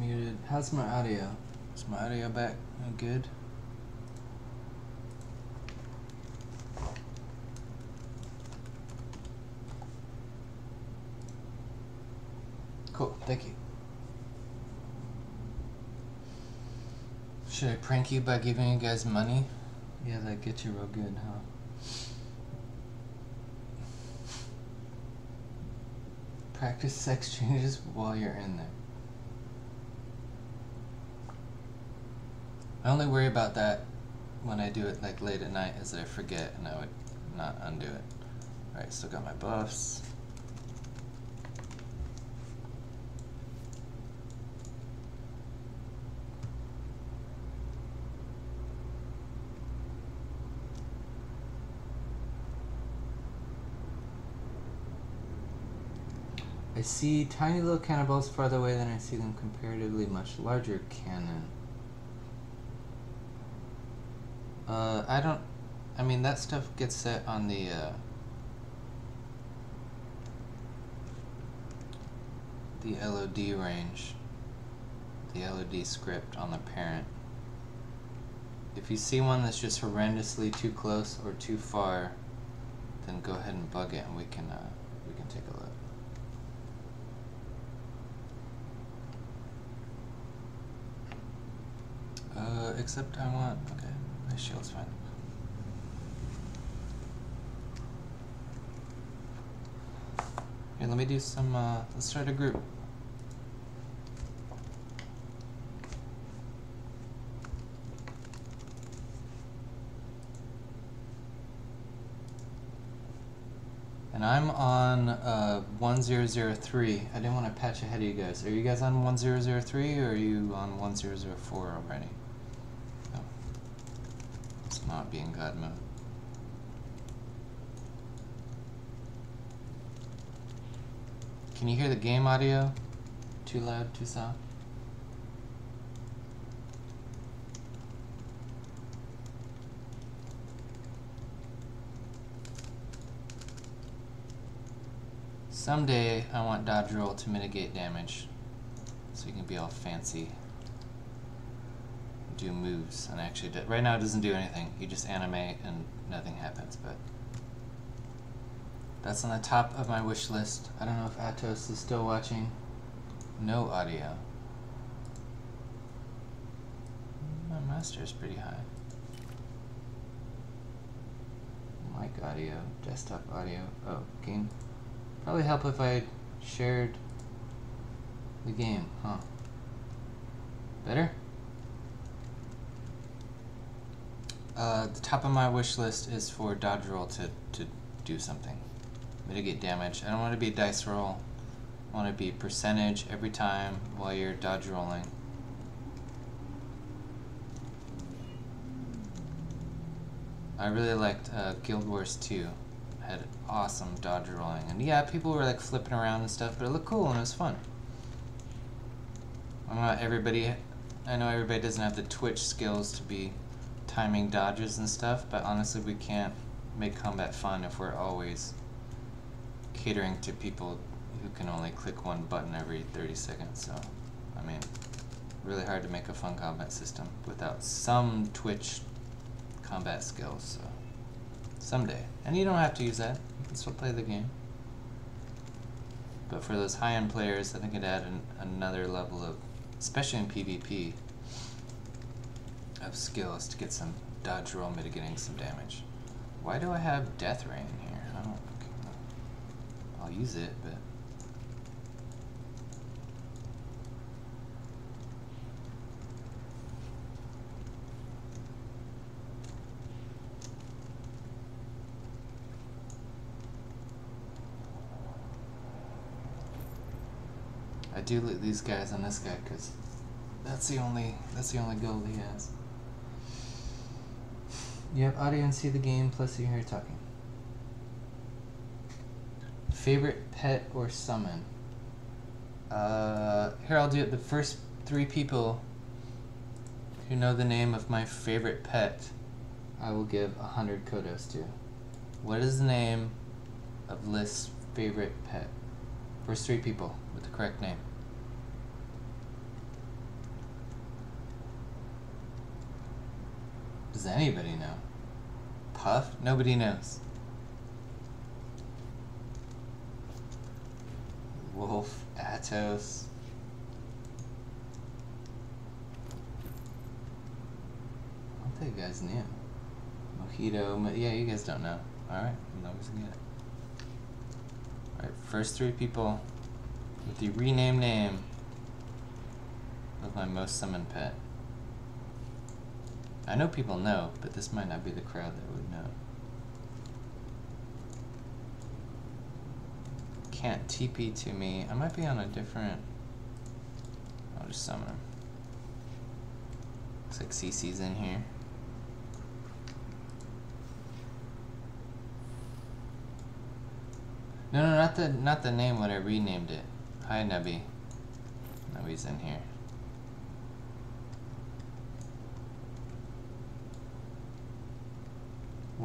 Muted. How's my audio? Is my audio back good? Cool, thank you. Should I prank you by giving you guys money? Yeah, that gets you real good, huh? Practice sex changes while you're in there. I only worry about that when I do it like late at night is that I forget and I would not undo it. Alright, still got my buffs. I see tiny little cannonballs farther away than I see them comparatively much larger cannon. Uh, I don't... I mean, that stuff gets set on the, uh, the LOD range. The LOD script on the parent. If you see one that's just horrendously too close or too far, then go ahead and bug it and we can, uh, we can take a look. Uh, except I want, my shield's fine. Here, let me do some, uh, let's start a group. And I'm on uh, 1003. I didn't want to patch ahead of you guys. Are you guys on 1003 or are you on 1004 already? It's not God mode. Can you hear the game audio? Too loud, too soft? Someday I want dodge roll to mitigate damage. So you can be all fancy. Do moves and actually do, right now it doesn't do anything. You just animate and nothing happens, but that's on the top of my wish list. I don't know if Atos is still watching. No audio. My master is pretty high. Mic audio, desktop audio. Oh, game Probably help if I shared the game, huh? Better? Uh, the top of my wish list is for dodge roll to, to do something. Mitigate damage. I don't want to be dice roll. I want to be percentage every time while you're dodge rolling. I really liked uh, Guild Wars 2 had awesome dodge rolling. And yeah, people were like flipping around and stuff, but it looked cool and it was fun. I'm not everybody, I know everybody doesn't have the Twitch skills to be timing dodges and stuff, but honestly we can't make combat fun if we're always catering to people who can only click one button every 30 seconds, so, I mean, really hard to make a fun combat system without some Twitch combat skills, so. Someday. And you don't have to use that. You can still play the game. But for those high-end players, I think it'd add an, another level of, especially in PvP, of skills to get some dodge roll mitigating some damage. Why do I have Death Rain here? I don't. I'll use it, but. I do loot these guys on this guy because that's the only that's the only gold he has. You have audio and see the game, plus you hear talking. Favorite pet or summon? Uh, here I'll do it. The first three people who know the name of my favorite pet, I will give a hundred kodos to. What is the name of Liz's favorite pet? First three people with the correct name. Does anybody know? Puff? Nobody knows. Wolf, Atos. I don't think you guys knew. Mojito, yeah, you guys don't know. Alright, that was it. Alright, first three people with the rename name of my most summoned pet. I know people know, but this might not be the crowd that would know. Can't TP to me. I might be on a different... Oh, I'll just summon him. Looks like CC's in here. No, no, not the not the name when I renamed it. Hi, Nubby. Nubby's in here.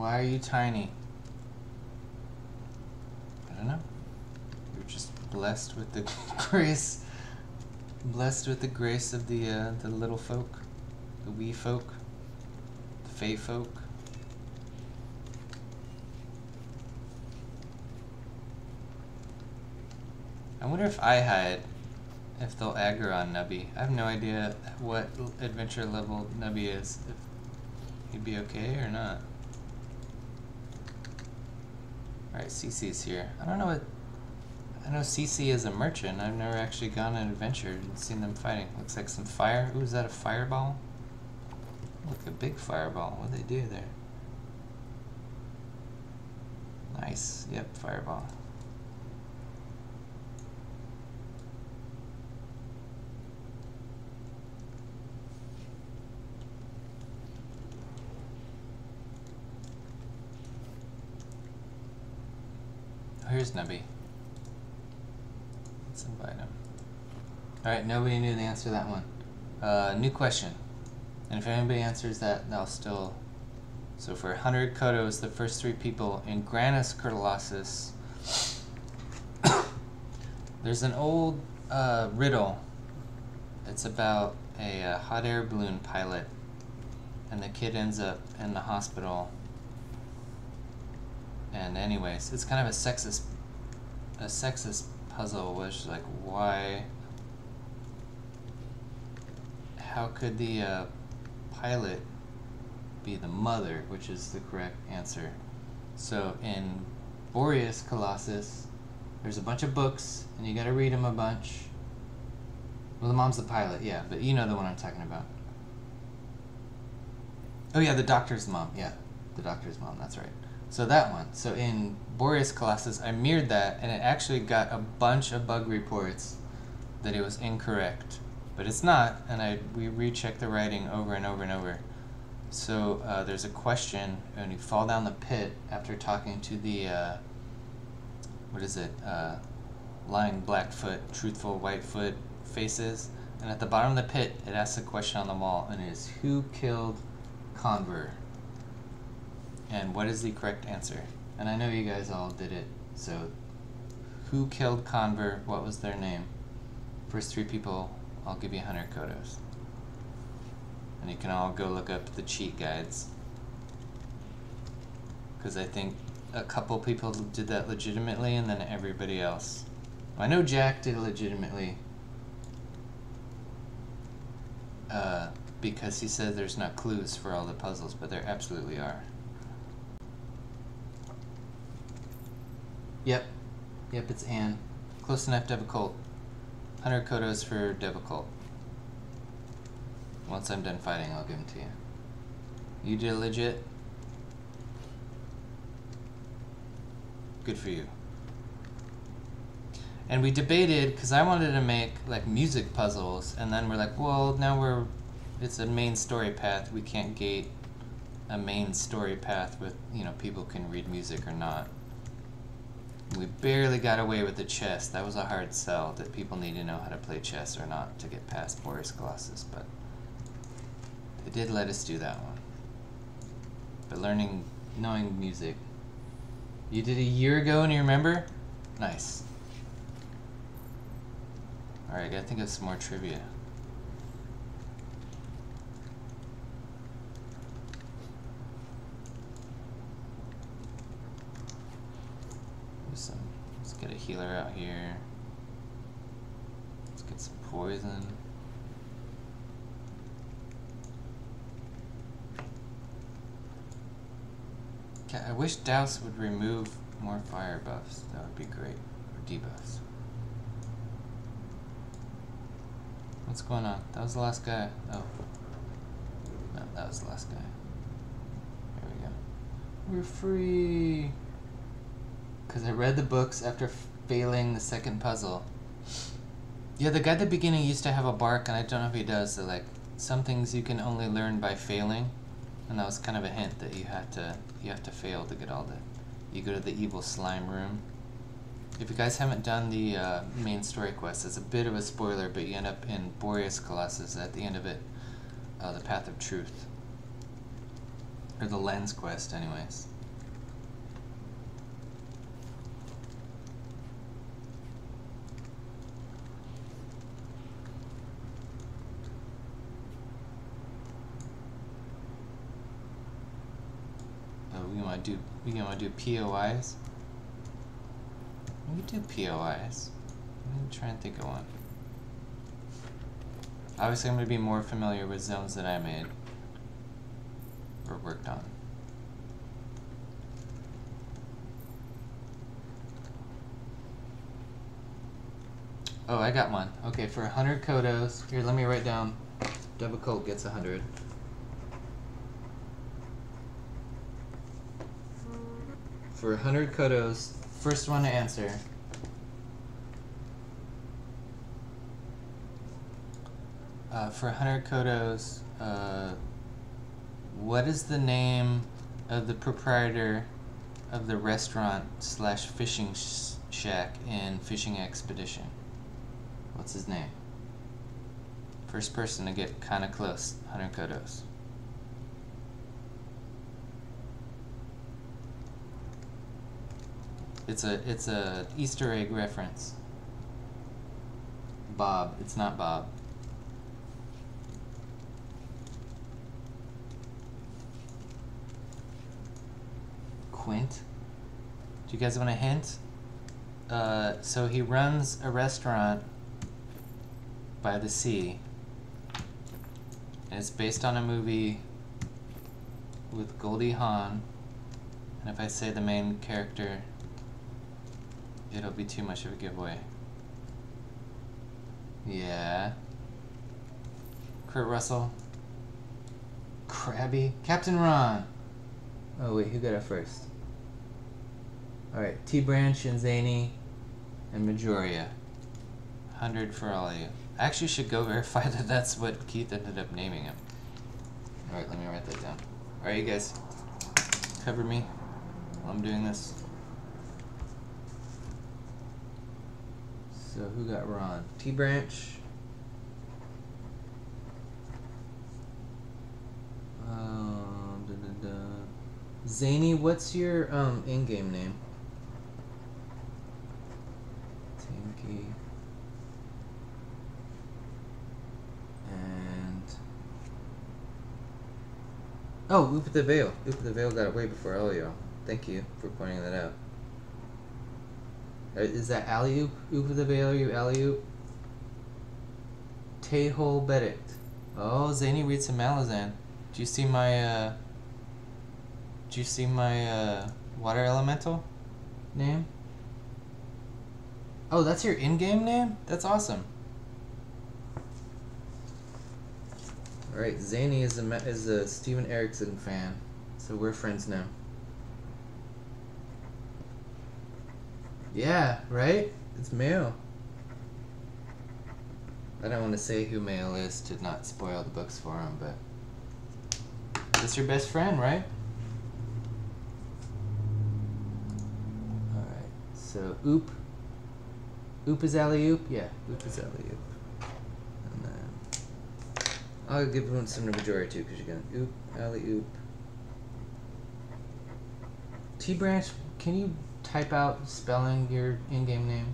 Why are you tiny? I don't know. You're just blessed with the grace, blessed with the grace of the uh, the little folk, the wee folk, the fey folk. I wonder if I hide, if they'll aggro on Nubby. I have no idea what adventure level Nubby is, if he'd be okay or not. Alright, CC's here. I don't know what... I know CC is a merchant. I've never actually gone on an adventure and seen them fighting. Looks like some fire. Ooh, is that a fireball? Look, a big fireball. What do they do there? Nice. Yep, fireball. Here's Nubby. Let's invite him. Alright, nobody knew the answer to that one. Uh, new question. And if anybody answers that, they'll still... So for 100 Kodos, the first three people in Granus Colossus, there's an old uh, riddle. It's about a uh, hot air balloon pilot, and the kid ends up in the hospital and anyways, it's kind of a sexist, a sexist puzzle, which like why, how could the uh, pilot be the mother, which is the correct answer. So in Boreas Colossus, there's a bunch of books, and you gotta read them a bunch. Well, the mom's the pilot, yeah, but you know the one I'm talking about. Oh yeah, the doctor's mom, yeah. The doctor's mom, that's right. So that one. So in Boreas Colossus, I mirrored that, and it actually got a bunch of bug reports that it was incorrect. But it's not, and I we rechecked the writing over and over and over. So uh, there's a question, and you fall down the pit after talking to the, uh, what is it, uh, lying Blackfoot, truthful Whitefoot faces. And at the bottom of the pit, it asks a question on the wall, and it is, who killed Conver? And what is the correct answer? And I know you guys all did it, so who killed Conver? What was their name? First three people, I'll give you 100 Kodos. And you can all go look up the cheat guides. Because I think a couple people did that legitimately and then everybody else. I know Jack did it legitimately. Uh, because he said there's not clues for all the puzzles, but there absolutely are. Yep. Yep, it's Anne. Close enough to have a cult. 100 Kodos for Devicult. Once I'm done fighting, I'll give them to you. You did legit? Good for you. And we debated, because I wanted to make, like, music puzzles, and then we're like, well, now we're, it's a main story path, we can't gate a main story path with, you know, people can read music or not. We barely got away with the chess. That was a hard sell that people need to know how to play chess or not to get past Boreas Colossus, but they did let us do that one. But learning, knowing music. You did a year ago and you remember? Nice. Alright, I gotta think of some more trivia. some, let's get a healer out here. Let's get some poison. I wish Douse would remove more fire buffs. That would be great. Or debuffs. What's going on? That was the last guy. Oh. No. that was the last guy. There we go. We're free. Because I read the books after failing the second puzzle. Yeah, the guy at the beginning used to have a bark, and I don't know if he does. So like some things you can only learn by failing, and that was kind of a hint that you had to you have to fail to get all the. You go to the evil slime room. If you guys haven't done the uh, main story quest, it's a bit of a spoiler, but you end up in Boreas Colossus at the end of it, uh, the Path of Truth, or the Lens quest, anyways. we to do we want to do POIs. We can do POIs. Let me try and think of one. Obviously, I'm going to be more familiar with zones that I made or worked on. Oh, I got one. Okay, for 100 Kodos, here, let me write down. Double coat gets 100. For 100 Kodos. First one to answer. Uh, for 100 Kodos, uh, what is the name of the proprietor of the restaurant slash fishing sh shack in Fishing Expedition? What's his name? First person to get kind of close, 100 Kodos. It's a it's a Easter egg reference. Bob. It's not Bob. Quint. Do you guys want a hint? Uh, so he runs a restaurant by the sea. And it's based on a movie with Goldie Hawn. And if I say the main character it'll be too much of a giveaway. Yeah. Kurt Russell. Krabby. Captain Ron. Oh wait, who got it first? Alright, T Branch and Zany and Majoria. 100 for all of you. I actually should go verify that that's what Keith ended up naming him. Alright, let me write that down. Alright, you guys. Cover me while I'm doing this. So who got Ron? T Branch. Um, da, da, da. Zany, what's your um in-game name? Tanky. And oh, Oop the Veil. Oop the Veil got it way before Elio. Thank you for pointing that out. Is that alley oop? Oop of the you alley oop? Tehol Beddict. Oh, Zany reads some Malazan. Do you see my, uh. Do you see my, uh. Water Elemental name? Oh, that's your in game name? That's awesome. Alright, Zany is a, is a Steven Erikson fan, so we're friends now. Yeah, right? It's Mael. I don't want to say who Mael is to not spoil the books for him, but that's your best friend, right? Alright, so Oop. Oop is alley oop? Yeah, Oop is alley oop. And then I'll give one some to Majora too, because you're going Oop, alley oop. T branch, can you type out spelling your in-game name?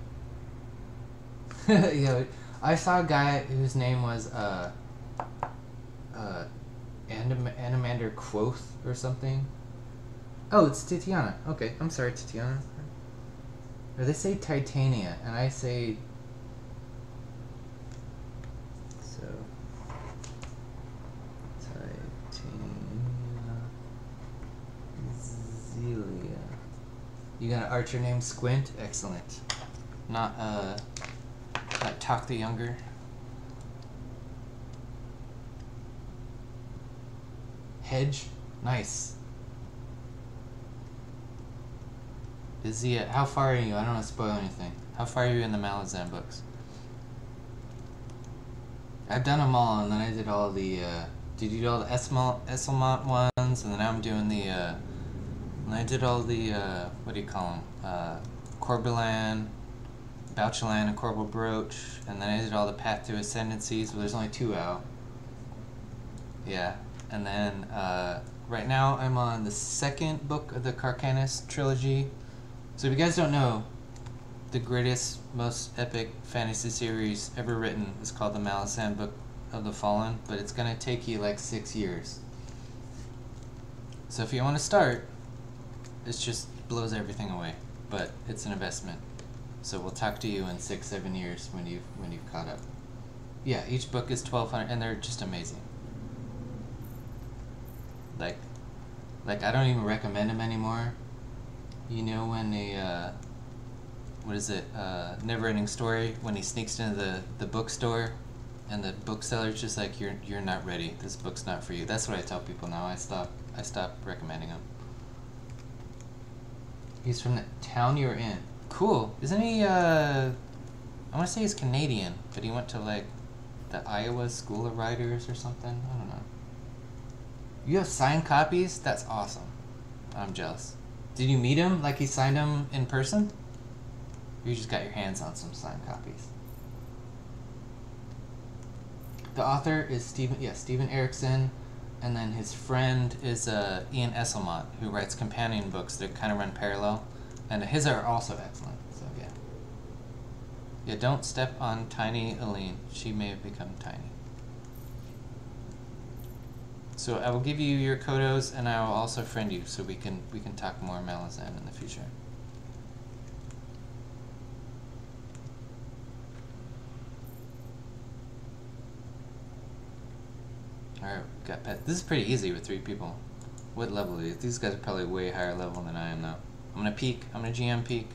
know, I saw a guy whose name was uh, uh, Anim- Anomander Quoth or something. Oh, it's Titiana. Okay, I'm sorry, Titiana. Or they say Titania, and I say. So. Titania. Zelia. You got an archer named Squint? Excellent. Not, uh, not Toc the Younger. Hedge? Nice. Is he at, how far are you? I don't want to spoil anything. How far are you in the Malazan books? I've done them all, and then I did all the, uh, did you do all the Esslemont ones, and then I'm doing the, uh, and I did all the, uh, what do you call them? Uh, Corbelan, Bauchelain, and Korbal Broach, and then I did all the Path to Ascendancies, but there's only two out. Yeah, and then, uh, right now I'm on the second book of the Kharkanas trilogy. So if you guys don't know, the greatest, most epic fantasy series ever written is called the Malazan Book of the Fallen, but it's gonna take you like six years. So if you want to start, it just blows everything away, but it's an investment. So we'll talk to you in six, seven years when you when you've caught up. Yeah, each book is twelve hundred, and they're just amazing. Like, like I don't even recommend them anymore. You know when a uh, what is it? Uh, Never Ending Story when he sneaks into the the bookstore, and the bookseller's just like, "You're you're not ready. This book's not for you." That's what I tell people now. I stop I stop recommending them. He's from the town you're in. Cool. Isn't he? Uh, I want to say he's Canadian, but he went to like the Iowa School of Writers or something. I don't know. You have signed copies? That's awesome. I'm jealous. Did you meet him? Like he signed them in person? You just got your hands on some signed copies. The author is Steven, yeah, Steven Erikson, and then his friend is uh, Ian Esslemont, who writes companion books that kind of run parallel, and his are also excellent. So yeah, yeah. Don't step on Tiny Aline. She may have become tiny. So I will give you your Kodos, and I will also friend you, so we can we can talk more Malazan in the future. Alright, got pet. This is pretty easy with three people. What level are these? These guys are probably way higher level than I am though. I'm gonna peek. I'm gonna GM peek.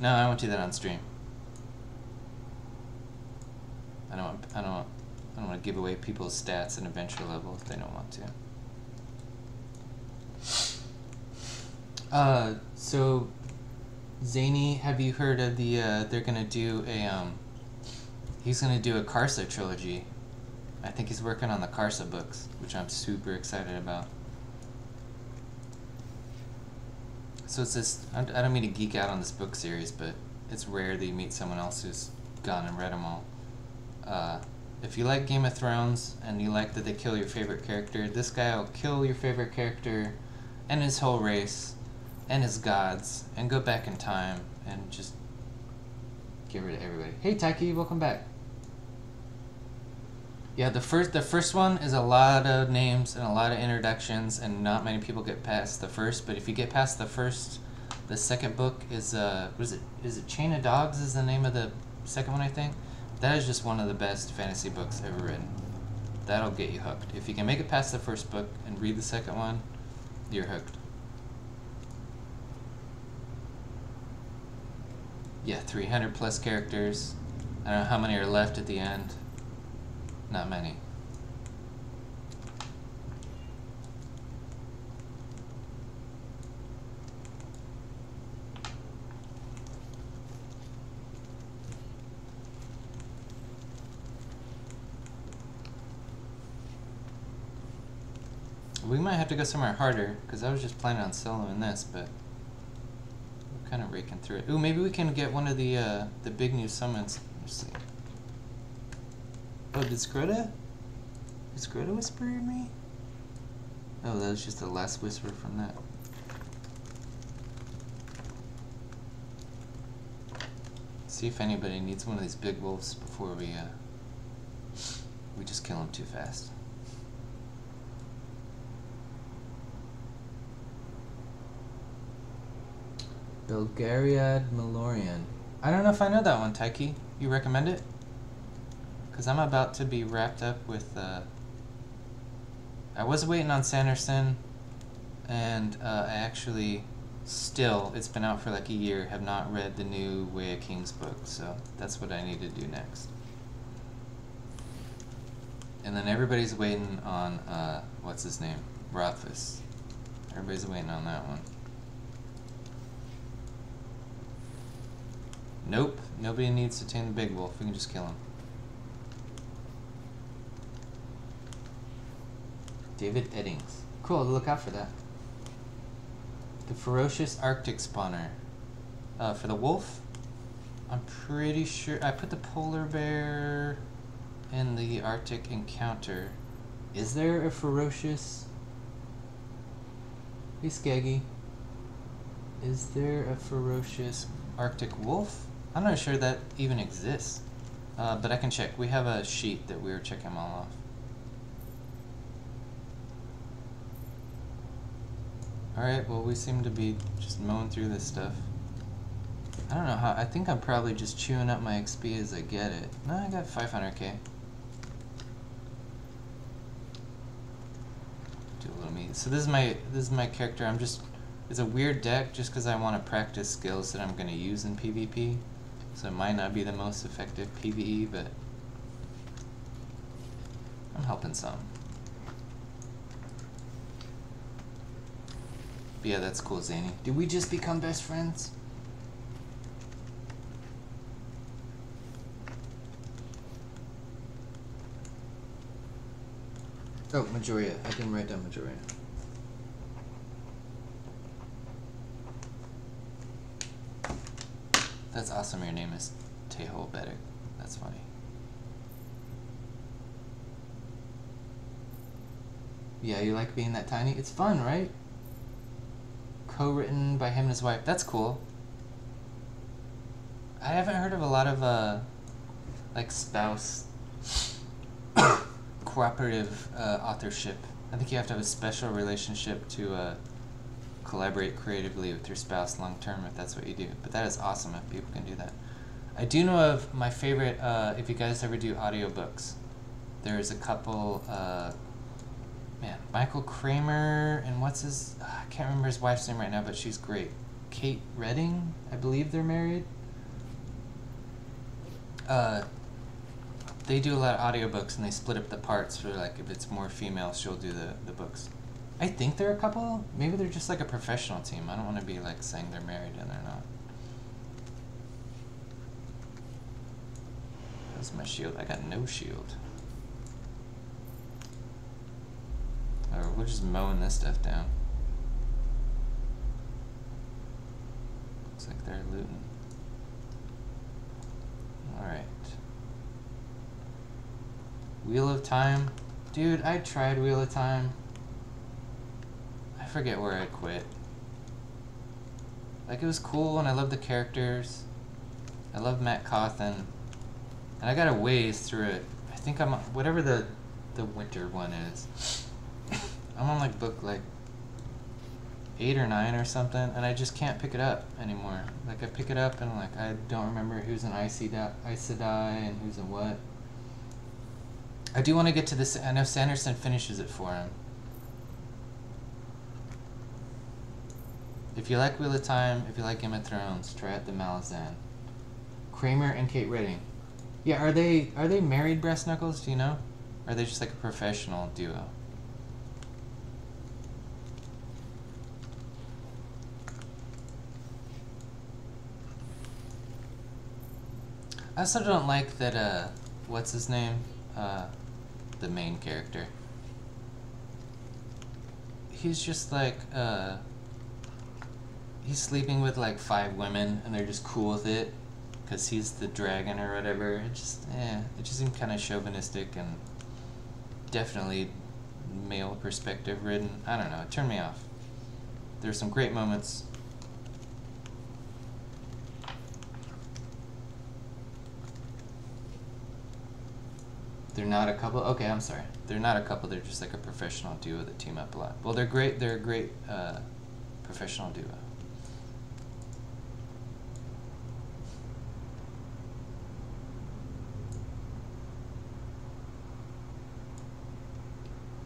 No, I won't do that on stream. I don't want, I don't want, I don't want to give away people's stats and adventure level if they don't want to. Uh, so, Zany, have you heard of the, uh, they're gonna do a, um, he's gonna do a Karsa trilogy I think he's working on the Karsa books, which I'm super excited about. So it's this, I don't mean to geek out on this book series, but it's rare that you meet someone else who's gone and read them all. Uh, if you like Game of Thrones and you like that they kill your favorite character, this guy will kill your favorite character and his whole race and his gods and go back in time and just get rid of everybody. Hey Taiki, welcome back. Yeah, the first the first one is a lot of names and a lot of introductions, and not many people get past the first. But if you get past the first, the second book is uh, what is it? Is it Chain of Dogs? Is the name of the second one? I think that is just one of the best fantasy books ever written. That'll get you hooked. If you can make it past the first book and read the second one, you're hooked. Yeah, 300 plus characters. I don't know how many are left at the end. Not many. We might have to go somewhere harder, because I was just planning on soloing this, but we're kind of raking through it. Ooh, maybe we can get one of the uh, the big new summons. Let's see. Oh, did Scrota? Did Scrota whisper in me? Oh, that was just the last whisper from that. See if anybody needs one of these big wolves before we, uh, we just kill them too fast. Belgariad Malloreon. I don't know if I know that one, Taiki. You recommend it? Because I'm about to be wrapped up with... Uh, I was waiting on Sanderson, and uh, I actually still, it's been out for like a year, have not read the new Way of Kings book, so that's what I need to do next. And then everybody's waiting on, uh, what's his name? Rothfuss. Everybody's waiting on that one. Nope, nobody needs to tame the big wolf. We can just kill him. David Eddings. Cool, look out for that. The ferocious Arctic spawner. Uh, for the wolf, I'm pretty sure I put the polar bear in the Arctic encounter. Is there a ferocious? Hey Skaggy. Is there a ferocious Arctic wolf? I'm not sure that even exists. Uh, but I can check. We have a sheet that we were checking all off. Alright, well we seem to be just mowing through this stuff. I don't know how, I think I'm probably just chewing up my XP as I get it. No, I got 500k. Do a little meat. So this is my, this is my character, I'm just, it's a weird deck just because I want to practice skills that I'm going to use in PvP. So it might not be the most effective PvE, but I'm helping some. But yeah, that's cool, Zany. Did we just become best friends? Oh, Majoria. I didn't write down Majoria. That's awesome. Your name is Tehol Beddict. That's funny. Yeah, you like being that tiny? It's fun, right? Co-written by him and his wife. That's cool. I haven't heard of a lot of uh, like spouse cooperative uh, authorship. I think you have to have a special relationship to uh, collaborate creatively with your spouse long term if that's what you do. But that is awesome if people can do that. I do know of my favorite, uh, if you guys ever do audiobooks, there's a couple, uh, man, Michael Kramer and what's his, uh, I can't remember his wife's name right now, but she's great. Kate Reading, I believe they're married. Uh, they do a lot of audiobooks and they split up the parts for like if it's more female she'll do the, the books. I think they're a couple. Maybe they're just like a professional team. I don't want to be like saying they're married and they're not. That's my shield. I got no shield or we're just mowing this stuff down looks like they're looting all right Wheel of Time. Dude, I tried Wheel of Time. I forget where I quit. Like, it was cool and I loved the characters. I love Mat Cauthon. And I got a ways through it. I think I'm, whatever the, the winter one is. I'm on like book like eight or nine or something, and I just can't pick it up anymore. Like I pick it up and like I don't remember who's an Sedai and who's a what. I do want to get to this. I know Sanderson finishes it for him. If you like Wheel of Time, if you like Game of Thrones, try out the Malazan. Kramer and Kate Reading. Yeah, are they are they married breast knuckles? Do you know? Or are they just like a professional duo? I also don't like that. Uh, what's his name? Uh, the main character. He's just like, uh, he's sleeping with like five women and they're just cool with it because he's the dragon or whatever. It just, eh, it just seemed kind of chauvinistic and definitely male perspective ridden. I don't know, it turned me off. There's some great moments They're not a couple. Okay, I'm sorry. They're not a couple. They're just like a professional duo that team up a lot. Well, they're great. They're a great uh, professional duo.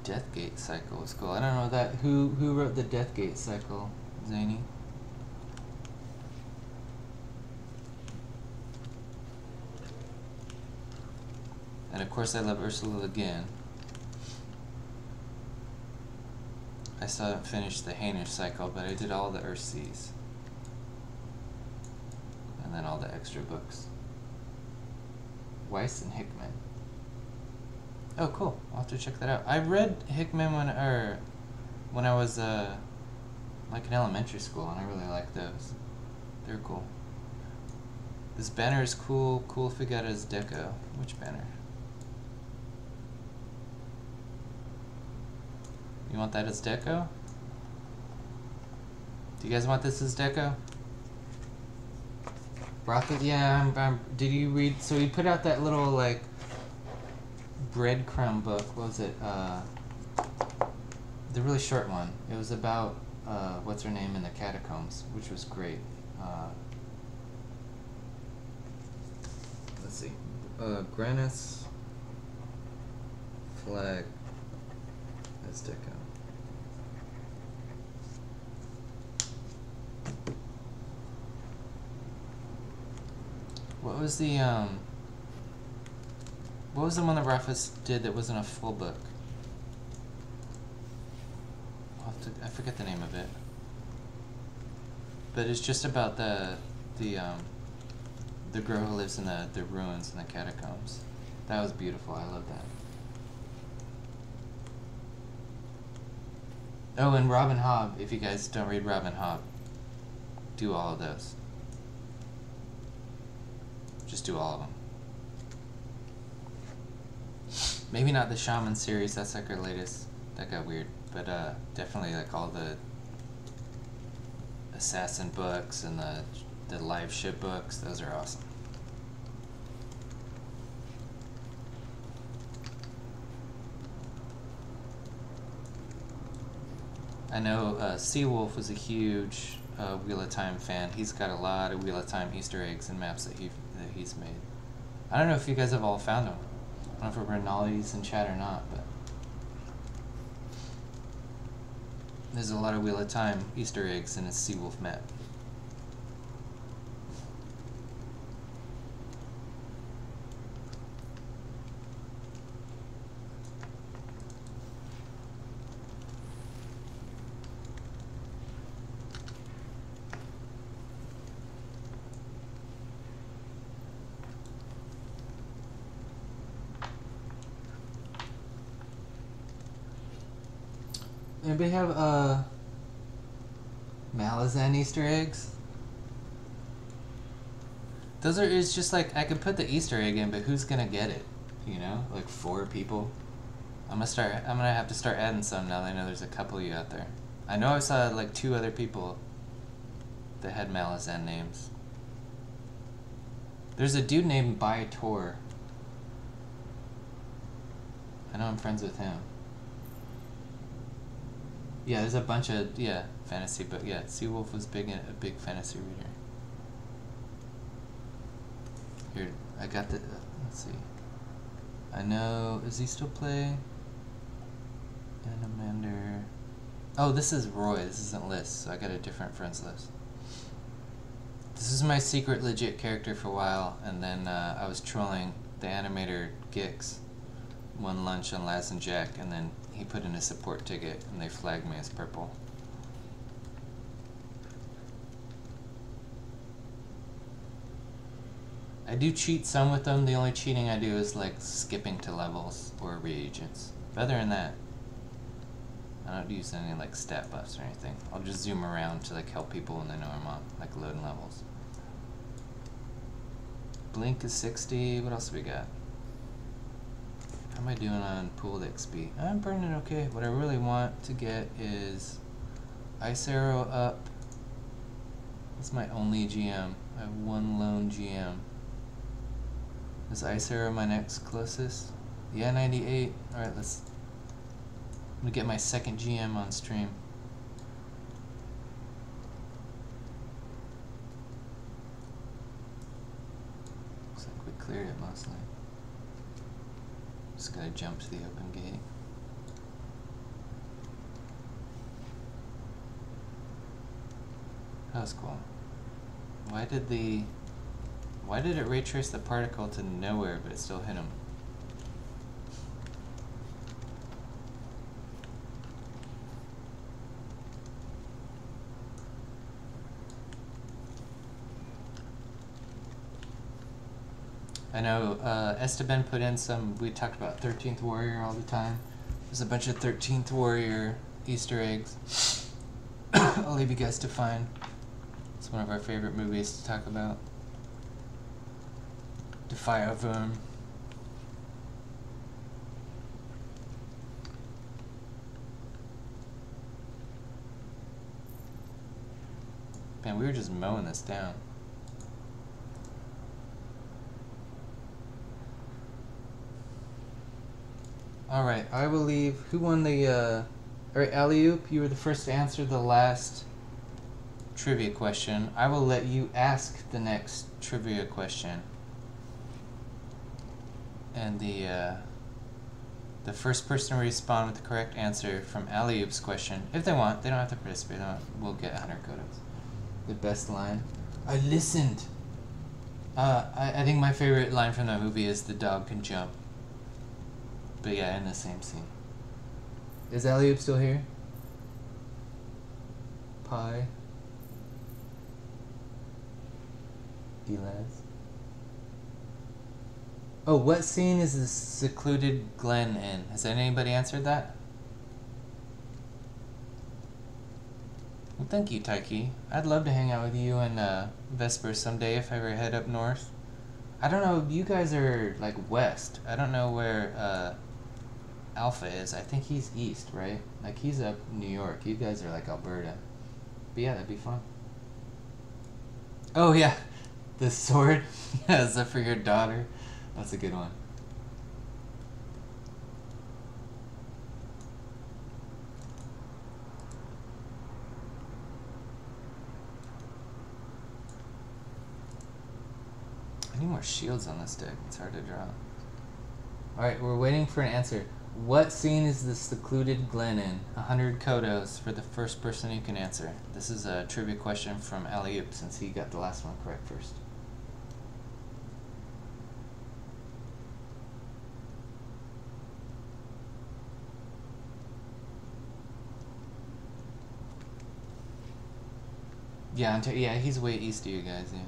Deathgate cycle was cool. I don't know that. Who who wrote the Deathgate cycle, Zany? And of course I love Ursula again. I still haven't finished the Hainish cycle, but I did all the Earthseas. And then all the extra books. Weiss and Hickman. Oh, cool. I'll have to check that out. I read Hickman when, er, when I was uh, like in elementary school, and I really liked those. They're cool. This banner is cool. Cool as deco. Which banner? You want that as deco? Do you guys want this as deco? Broccoli, yeah, I'm, I'm, did you read, so he put out that little, like, breadcrumb book, what was it, uh, the really short one. It was about, uh, what's her name in the catacombs, which was great. Uh, let's see, uh, Grannis flag as deco. What was the um? What was the one that Rothfuss did that wasn't a full book? To, i forget the name of it. But it's just about the the um, the girl who lives in the, the ruins and the catacombs. That was beautiful. I love that. Oh, and Robin Hobb. If you guys don't read Robin Hobb, do all of those. Just do all of them. Maybe not the Shaman series, that's like our latest. That got weird. But uh, definitely like all the Assassin books and the, the live ship books, those are awesome. I know uh, Seawolf was a huge uh, Wheel of Time fan. He's got a lot of Wheel of Time Easter eggs and maps that he that he's made. I don't know if you guys have all found them. I don't know if we're Renali's in chat or not, but there's a lot of Wheel of Time Easter eggs in a Seawolf map. Anybody have uh Malazan Easter eggs? Those are it's just like I could put the Easter egg in, but who's gonna get it? You know? Like four people? I'm gonna start I'm gonna have to start adding some now that I know there's a couple of you out there. I know I saw like two other people that had Malazan names. There's a dude named By Tor. I know I'm friends with him. Yeah, there's a bunch of yeah fantasy, but yeah, Seawolf was big a big fantasy reader. Here, I got the. Uh, let's see. I know. Is he still play? Anomander. Oh, this is Roy. This isn't list, so I got a different friends list. This is my secret legit character for a while, and then uh, I was trolling the animator Gix one lunch on Laz and Jack, and then he put in a support ticket and they flagged me as purple. I do cheat some with them. The only cheating I do is like skipping to levels or reagents. But other than that, I don't use any like stat buffs or anything. I'll just zoom around to like help people when they know I'm on, like loading levels. Blink is 60. What else we got? How am I doing on pooled XP? I'm burning okay. What I really want to get is Ice Arrow up. That's my only GM. I have one lone GM. Is Ice Arrow my next closest? Yeah, 98. Alright, let's... I'm gonna get my second GM on stream. Looks like we cleared it mostly. Just gotta jump to the open gate. That was cool. Why did the... Why did it ray trace the particle to nowhere, but it still hit him? I know uh, Esteban put in some. We talked about Thirteenth Warrior all the time. There's a bunch of Thirteenth Warrior Easter eggs. I'll leave you guys to find. It's one of our favorite movies to talk about. The Fire Room. Man, we were just mowing this down. Alright, I will leave. Who won the, uh... Alright, Alley-oop, you were the first to answer the last trivia question. I will let you ask the next trivia question. And the, uh... The first person to respond with the correct answer from Alley-oop's question, if they want, they don't have to participate, we'll get 100 COTOs. The best line. I listened! Uh, I, I think my favorite line from that movie is the dog can jump. But yeah, in the same scene. Is Alley-oop still here? Pie. Elaz. Oh, what scene is the secluded Glen in? Has anybody answered that? Well, thank you, Taiki. I'd love to hang out with you and uh, Vesper someday if I ever head up north. I don't know, you guys are like west. I don't know where uh, Alpha is. I think he's east, right? Like he's up in New York. You guys are like Alberta. But yeah, that'd be fun. Oh yeah, the sword. is that for your daughter? That's a good one. I need more shields on this deck. It's hard to draw. Alright, we're waiting for an answer. What scene is the secluded Glen in? 100 COTOs for the first person who can answer. This is a trivia question from Alley-oop since he got the last one correct first. Yeah, yeah, he's way east of you guys, yeah.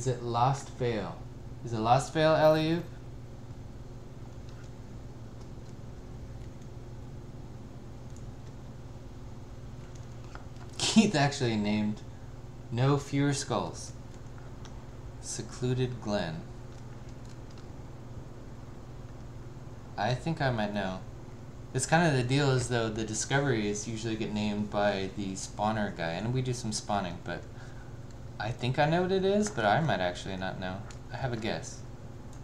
Is it Lost Vale? Is it Lost Vale, Alley-oop? Keith actually named No Fewer Skulls. Secluded Glen. I think I might know. It's kind of the deal as though the discoveries usually get named by the spawner guy, and we do some spawning, but I think I know what it is, but I might actually not know. I have a guess.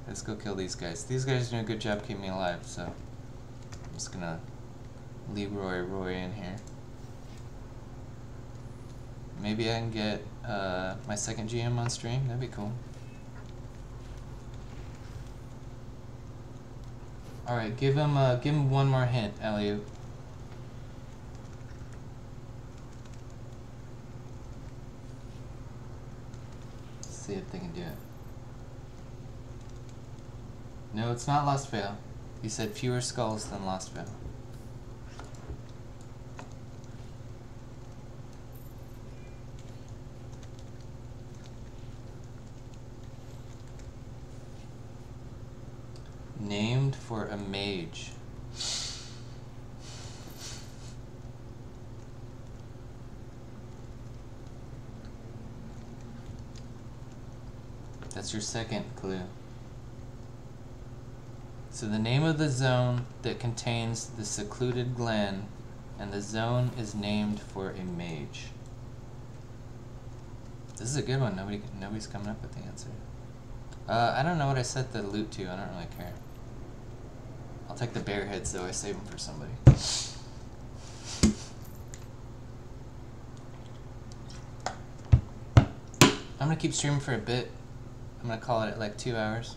Let's go kill these guys. These guys do a good job keeping me alive, so I'm just gonna Roy Roy in here. Maybe I can get uh, my second GM on stream. That'd be cool. All right, give him uh, give him one more hint, Elliot. See if they can do it. No, it's not Lost Vale. He said fewer skulls than Lost Vale. Named for a mage. That's your second clue. So the name of the zone that contains the secluded glen, and the zone is named for a mage. This is a good one. Nobody, nobody's coming up with the answer. Uh, I don't know what I set the loot to. I don't really care. I'll take the bear heads though. I save them for somebody. I'm gonna keep streaming for a bit. I'm gonna call it at like two hours.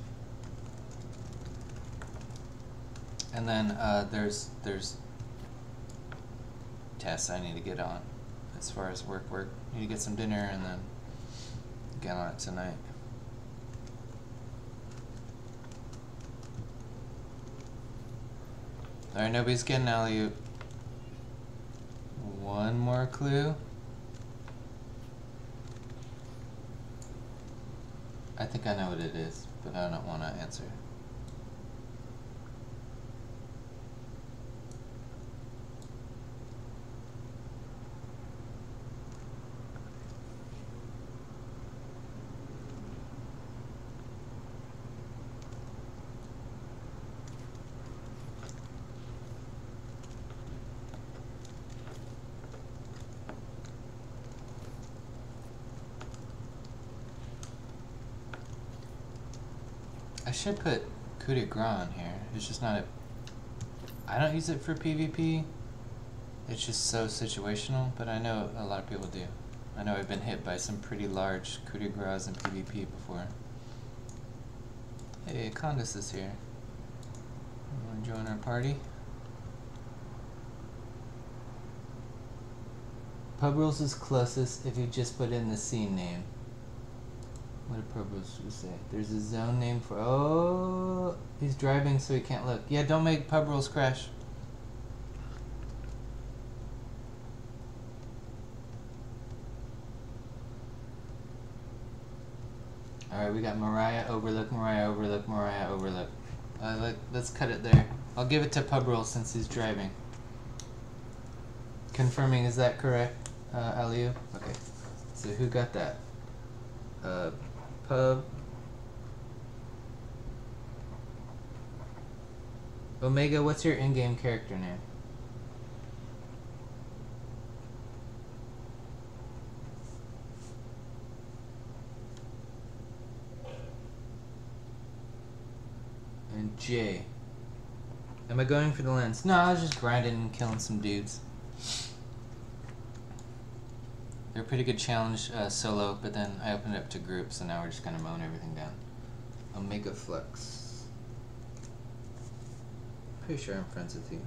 And then uh, there's there's tests I need to get on as far as work work. Need to get some dinner and then get on it tonight. Alright, nobody's getting alley One more clue. I think I know what it is, but I don't want to answer. I should put coup de grace on here. It's just not a... I don't use it for PvP. It's just so situational, but I know a lot of people do. I know I've been hit by some pretty large coup de grace in PvP before. Hey, Condus is here. Wanna join our party? Pub rules is closest if you just put in the scene name. What did Purpose say? There's a zone name for. Oh, he's driving, so he can't look. Yeah, don't make pub rules crash. Alright, we got Mariah, Overlook, Mariah, Overlook, Mariah, Overlook. Uh, let, let's cut it there. I'll give it to Pub Rules since he's driving. Confirming, is that correct, uh, Aliu? Okay. So who got that? Uh, pub. Omega, what's your in-game character name? And J. Am I going for the lens? No, I was just grinding and killing some dudes. A pretty good challenge uh, solo, but then I opened it up to groups, and now we're just gonna mowing everything down. Omega Flux. Pretty sure I'm friends with you.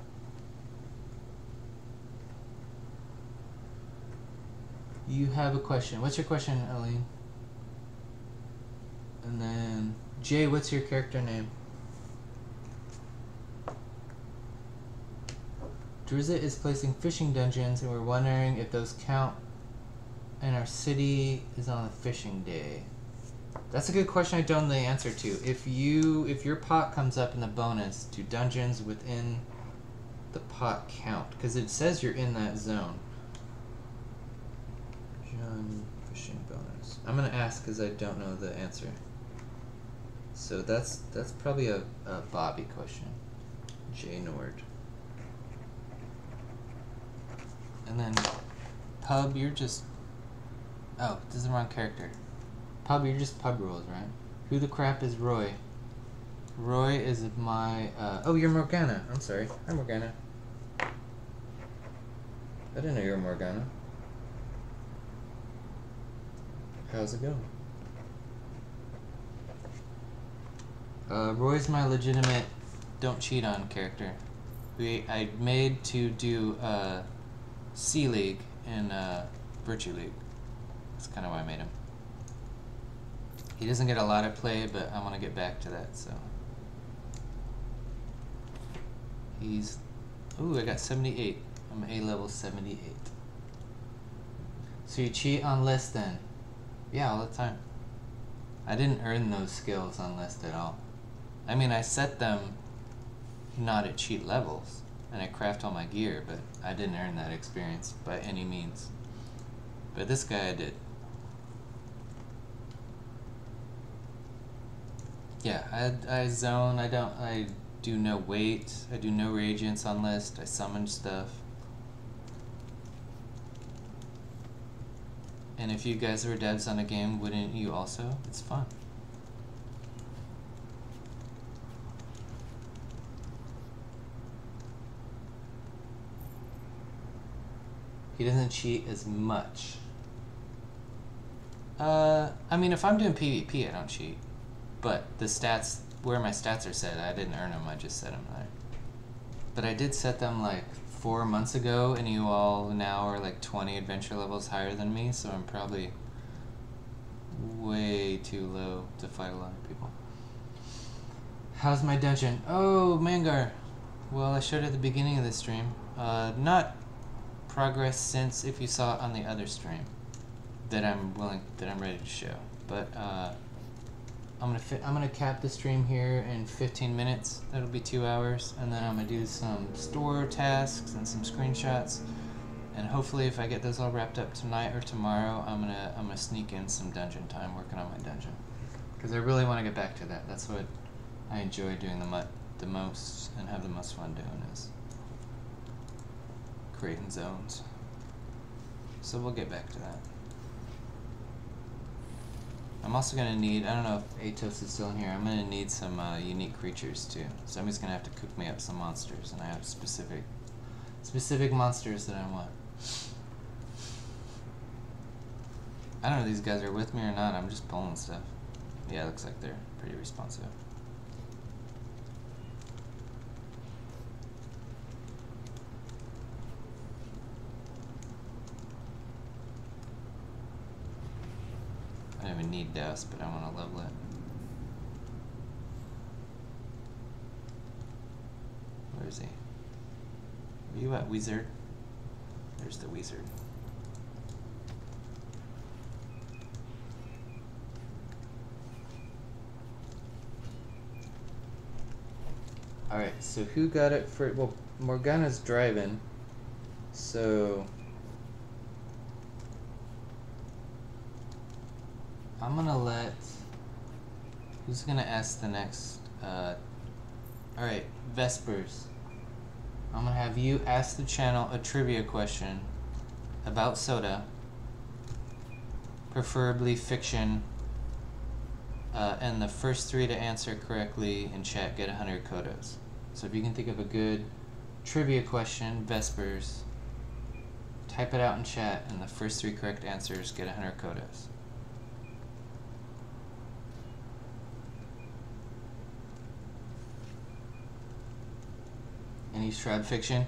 You have a question. What's your question, Eileen? And then, Jay, what's your character name? Drizzt is placing fishing dungeons, and we're wondering if those count and our city is on a fishing day. That's a good question I don't know the answer to. If you if your pot comes up in the bonus, do dungeons within the pot count? Because it says you're in that zone. John fishing bonus. I'm gonna ask because I don't know the answer. So that's that's probably a, a Bobby question. J Nord. And then Pub, you're just Oh, this is the wrong character. Pub, you're just pub rules, right? Who the crap is Roy? Roy is my, uh, oh, you're Morgana. I'm sorry. Hi, Morgana. I didn't know you were Morgana. How's it going? Uh, Roy's my legitimate don't cheat on character. We I made to do uh, C League and uh, Virtue League. That's kind of why I made him. He doesn't get a lot of play, but I want to get back to that, so. He's, ooh, I got 78. I'm A level 78. So you cheat on list then? Yeah, all the time. I didn't earn those skills on list at all. I mean, I set them not at cheat levels, and I craft all my gear, but I didn't earn that experience by any means. But this guy I did. Yeah, I, I zone, I don't, I do no wait, I do no reagents on list, I summon stuff. And if you guys were devs on a game, wouldn't you also? It's fun. He doesn't cheat as much. Uh, I mean, if I'm doing PvP, I don't cheat. But the stats, where my stats are set, I didn't earn them, I just set them there. But I did set them like four months ago, and you all now are like 20 adventure levels higher than me, so I'm probably way too low to fight a lot of people. How's my dungeon? Oh, Mangar. Well, I showed at the beginning of the stream. Uh, not progress since if you saw it on the other stream that I'm willing that I'm ready to show. But uh, I'm gonna fit, I'm gonna cap the stream here in 15 minutes. That'll be two hours, and then I'm gonna do some store tasks and some screenshots and hopefully if I get those all wrapped up tonight or tomorrow, I'm gonna I'm gonna sneak in some dungeon time working on my dungeon, because I really want to get back to that. That's what I enjoy doing the mu- the most and have the most fun doing is creating zones. So we'll get back to that. I'm also gonna need I don't know if Atos is still in here. I'm gonna need some uh, unique creatures too. Somebody's gonna have to cook me up some monsters, and I have specific specific monsters that I want. I don't know if these guys are with me or not. I'm just pulling stuff. Yeah, looks like they're pretty responsive. I don't even need dust, but I want to level it. Where is he? Where you at, wizard? There's the wizard. Alright, so who got it for well Morgana's driving. So I'm gonna let who's gonna ask the next uh alright, Vespers. I'm gonna have you ask the channel a trivia question about SotA, preferably fiction, uh, and the first three to answer correctly in chat get 100 COTOs. So if you can think of a good trivia question, Vespers, type it out in chat, and the first three correct answers get 100 COTOs. Any Shroud fiction?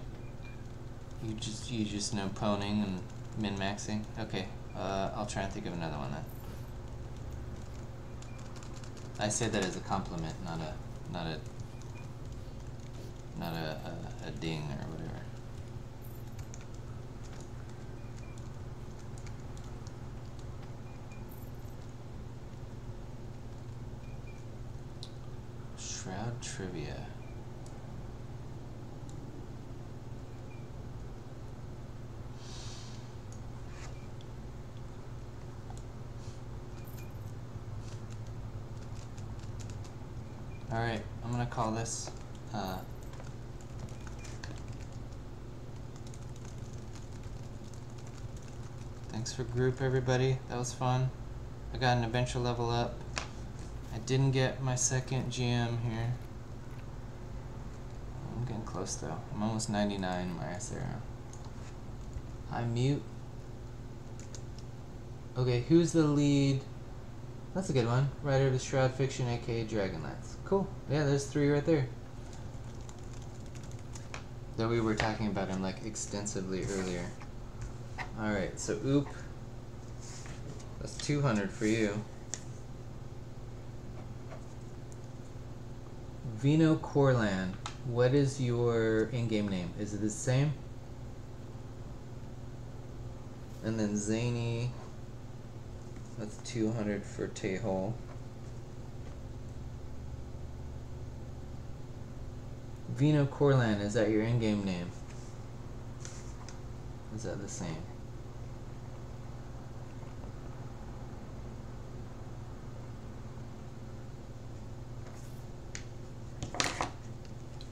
You just you just know poning and min maxing. Okay, uh, I'll try and think of another one then. I say that as a compliment, not a not a not a, a, a ding or whatever. Shroud trivia. Alright, I'm gonna call this uh, Thanks for group everybody. That was fun. I got an adventure level up. I didn't get my second GM here. I'm getting close though. I'm almost 99 in my SRM. Hi mute. Okay, who's the lead? That's a good one. Writer of the Shroud Fiction, aka Dragonlance. Cool. Yeah, there's three right there. That we were talking about him like extensively earlier. Alright, so oop. That's 200 for you. Vino Corlan, what is your in-game name? Is it the same? And then Zany, that's 200 for Tehol. Vino Corlan, is that your in-game name? Is that the same?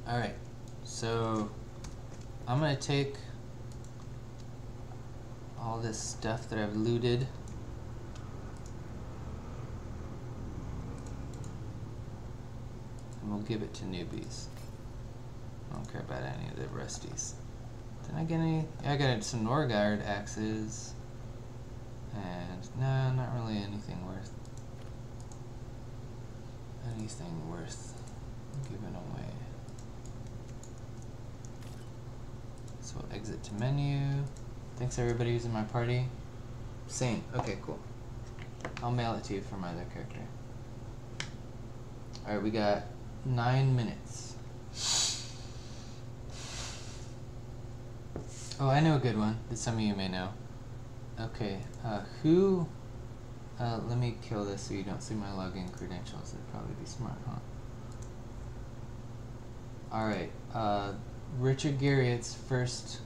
Alright, so I'm gonna take all this stuff that I've looted. We'll give it to newbies. I don't care about any of the rusties. Did I get any? Yeah, I got some Norgard axes. And, no, not really anything worth. Anything worth giving away. So we'll exit to menu. Thanks everybody who's in my party. Same. Okay, cool. I'll mail it to you for my other character. Alright, we got nine minutes. Oh, I know a good one that some of you may know. Okay, uh, who... Uh, let me kill this so you don't see my login credentials. That'd probably be smart, huh? Alright, uh, Richard Garriott's first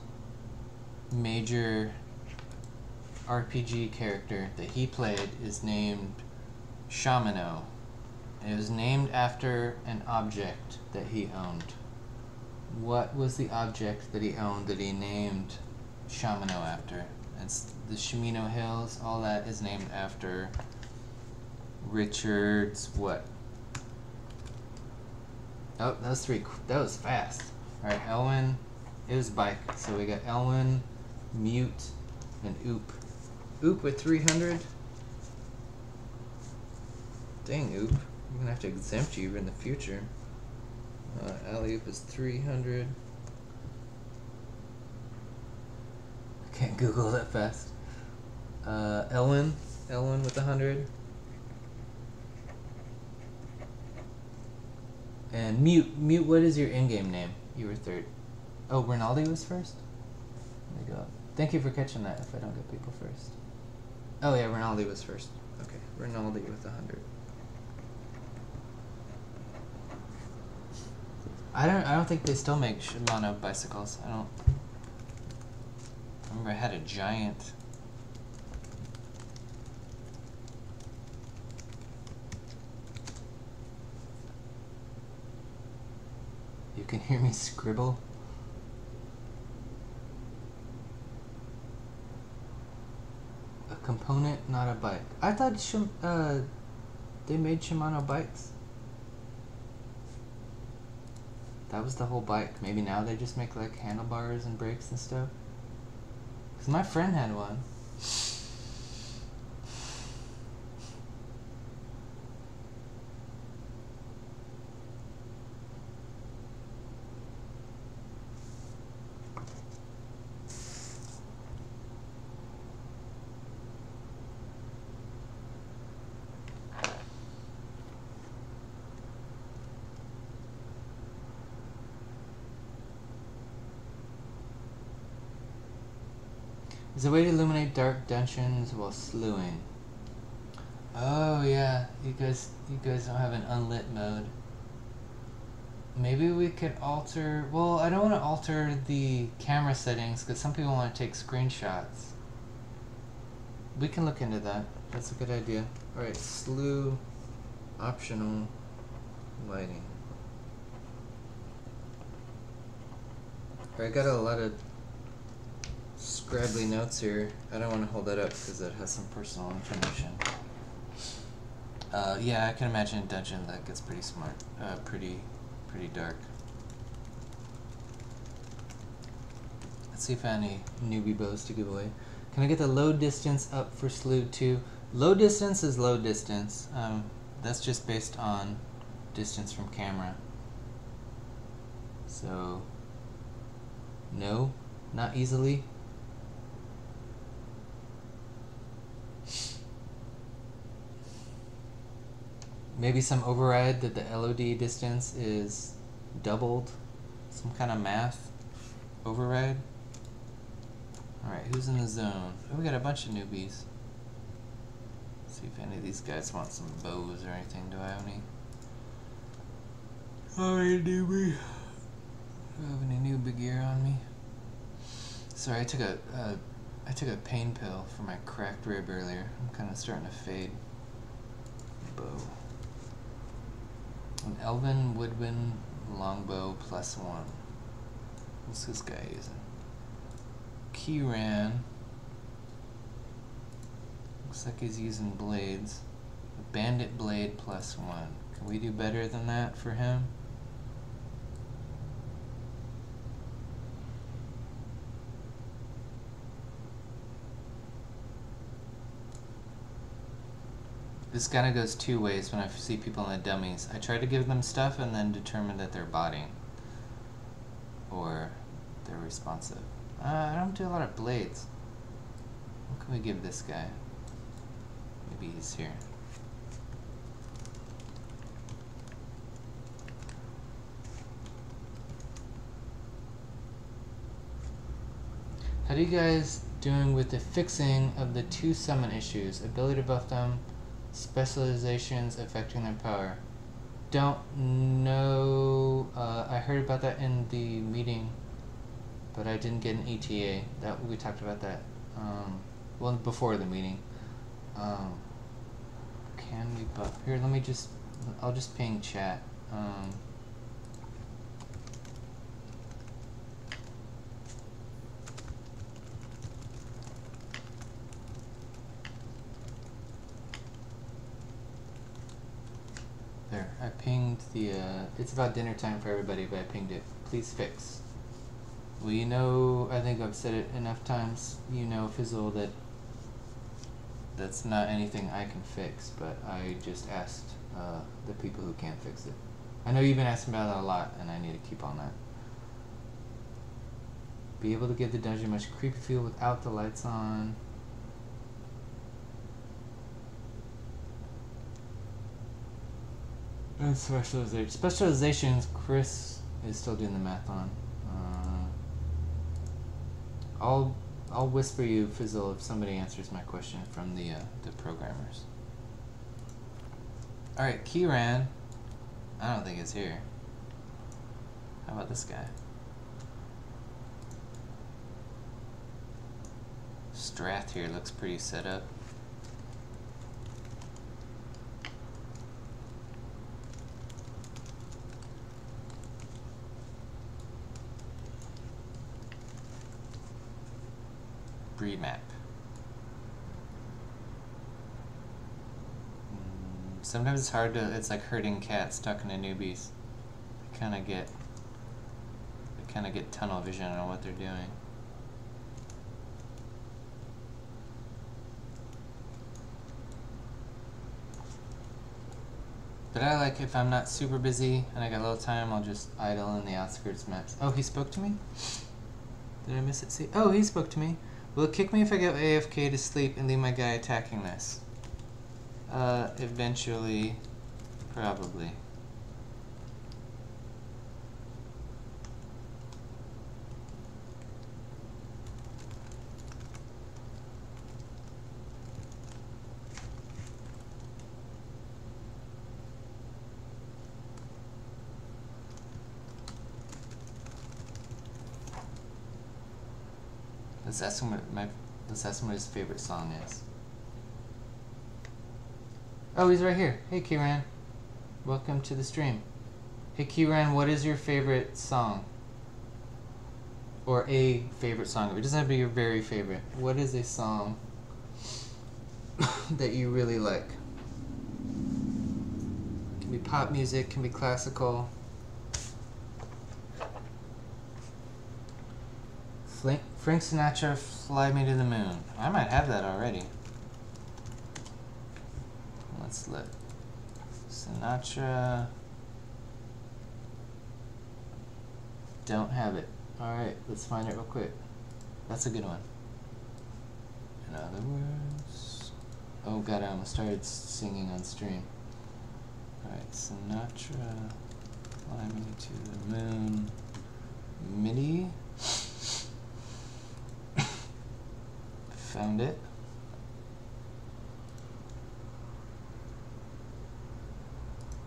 major RPG character that he played is named Shamino. It was named after an object that he owned. What was the object that he owned that he named Shamino after? It's the Shimino Hills. All that is named after Richard's what? Oh, was three. That was fast. All right, Elwyn. It was bike. So we got Elwyn, Mute, and Oop. Oop with 300. Dang, Oop. I'm gonna have to exempt you in the future. Uh, alley oop is 300. I can't Google that fast. Uh, Ellen, Ellen with 100. And Mute, Mute, what is your in-game name? You were third. Oh, Rinaldi was first? There you go. Thank you for catching that if I don't get people first. Oh yeah, Rinaldi was first. Okay, Rinaldi with 100. I don't. I don't think they still make Shimano bicycles. I don't. I remember I had a giant. You can hear me scribble. A component, not a bike. I thought Shim, uh, they made Shimano bikes. That was the whole bike. Maybe now they just make like handlebars and brakes and stuff. Cause my friend had one. Is a way to illuminate dark dungeons while slewing. Oh yeah, you guys you guys don't have an unlit mode. Maybe we could alter, well, I don't want to alter the camera settings because some people want to take screenshots. We can look into that. That's a good idea. Alright, slew optional lighting. I got a lot of scrabbly notes here. I don't want to hold that up because that has some personal information. Uh, yeah, I can imagine a dungeon that gets pretty smart, uh, pretty, pretty dark. Let's see if I have any newbie bows to give away. Can I get the LOD distance up for Slew 2? LOD distance is LOD distance. Um, that's just based on distance from camera. So, no, not easily. Maybe some override that the LOD distance is doubled. Some kind of math override. Alright, who's in the zone? Oh, we got a bunch of newbies. Let's see if any of these guys want some bows or anything. Do I have any? Alright, newbie. Do I have any newbie gear on me? Sorry, I took a, uh, I took a pain pill for my cracked rib earlier. I'm kind of starting to fade. Bow. An Elven Woodwind Longbow plus one. What's this guy using? Kiran. Looks like he's using blades. Bandit Blade plus one. Can we do better than that for him? This kind of goes two ways when I see people in the dummies. I try to give them stuff and then determine that they're botting. Or they're responsive. Uh, I don't do a lot of blades. What can we give this guy? Maybe he's here. How do you guys doing with the fixing of the two summon issues? Ability to buff them, specializations affecting their power. Don't know. Uh, I heard about that in the meeting, but I didn't get an ETA. That we talked about that. Um, well, before the meeting. Um, can we buff? Here, let me just. I'll just ping chat. Um, There, I pinged the, uh, it's about dinner time for everybody, but I pinged it. Please fix. Well, you know, I think I've said it enough times, you know, Fizzle, that that's not anything I can fix, but I just asked uh, the people who can't fix it. I know you've been asking about that a lot, and I need to keep on that. Be able to give the dungeon much creepy feel without the lights on. And specialization. Specializations, Chris is still doing the math on. Uh, I'll I'll whisper you, Fizzle, if somebody answers my question from the uh, the programmers. All right, Kieran. I don't think it's here. How about this guy? Strath here looks pretty set up. Breed map. Mm, sometimes it's hard to, it's like herding cats stuck in to newbies. They kind of get, they kind of get tunnel vision on what they're doing. But I like if I'm not super busy and I got a little time, I'll just idle in the outskirts maps. Oh, he spoke to me? Did I miss it? See? Oh, he spoke to me. Will it kick me if I go AFK to sleep and leave my guy attacking this? Uh, eventually, probably. Him what my him what his favorite song is. Oh, he's right here. Hey, Kiran. Welcome to the stream. Hey, Kiran, what is your favorite song? Or a favorite song? It doesn't have to be your very favorite. What is a song that you really like? It can be pop music, can be classical. Frank Sinatra, Fly Me to the Moon. I might have that already. Let's let Sinatra. Don't have it. Alright, let's find it real quick. That's a good one. In other words. Oh god, I almost started singing on stream. Alright, Sinatra, Fly Me to the Moon, MIDI. Found it.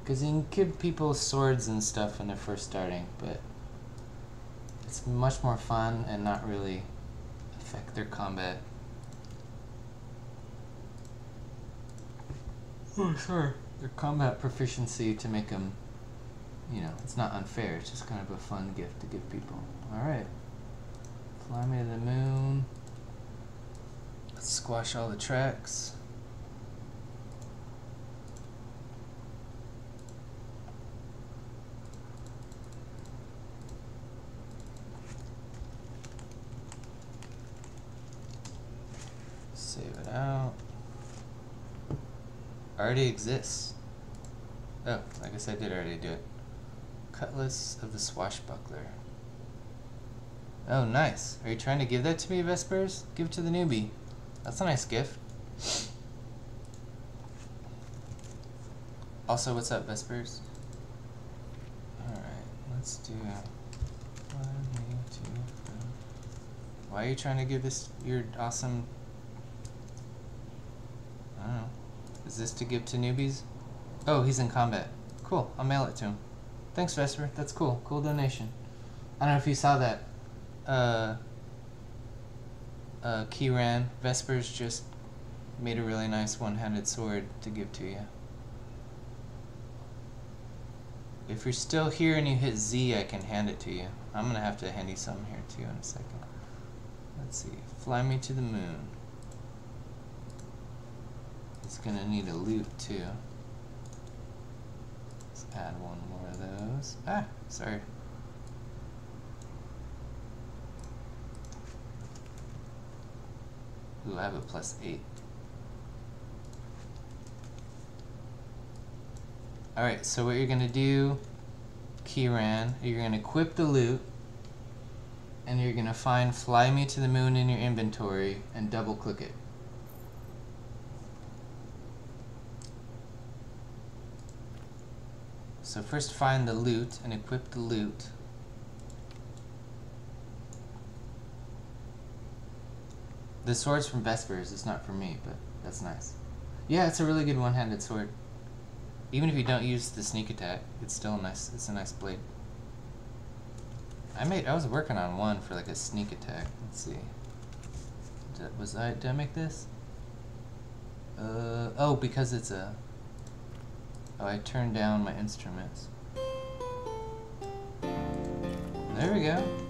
Because you can give people swords and stuff when they're first starting, but it's much more fun and not really affect their combat. Oh, sure. Their combat proficiency to make them, you know, it's not unfair. It's just kind of a fun gift to give people. Alright. Fly me to the moon. Let's squash all the tracks. Save it out. Already exists. Oh, I guess I did already do it. Cutlass of the Swashbuckler. Oh, nice. Are you trying to give that to me, Vespers? Give it to the newbie. That's a nice gift. Also, what's up, Vespers? Alright, let's do one, two, three. Why are you trying to give this your awesome... I don't know. Is this to give to newbies? Oh, he's in combat. Cool, I'll mail it to him. Thanks, Vesper. That's cool. Cool donation. I don't know if you saw that. Uh, uh, Keyran, Vespers just made a really nice one-handed sword to give to you. If you're still here and you hit Z, I can hand it to you. I'm gonna have to hand you some here too in a second. Let's see. Fly me to the moon. It's gonna need a loop too. Let's add one more of those. Ah, sorry. Ooh, I have a plus eight. Alright, so what you're going to do, Keyran, you're going to equip the loot, and you're going to find Fly Me to the Moon in your inventory, and double click it. So first find the loot and equip the loot. The sword's from Vespers, it's not from me, but that's nice. Yeah, it's a really good one-handed sword. Even if you don't use the sneak attack, it's still a nice. It's a nice blade. I made. I was working on one for like a sneak attack. Let's see. Did, was I? Did I make this? Uh oh, because it's a. Oh, I turned down my instruments. There we go.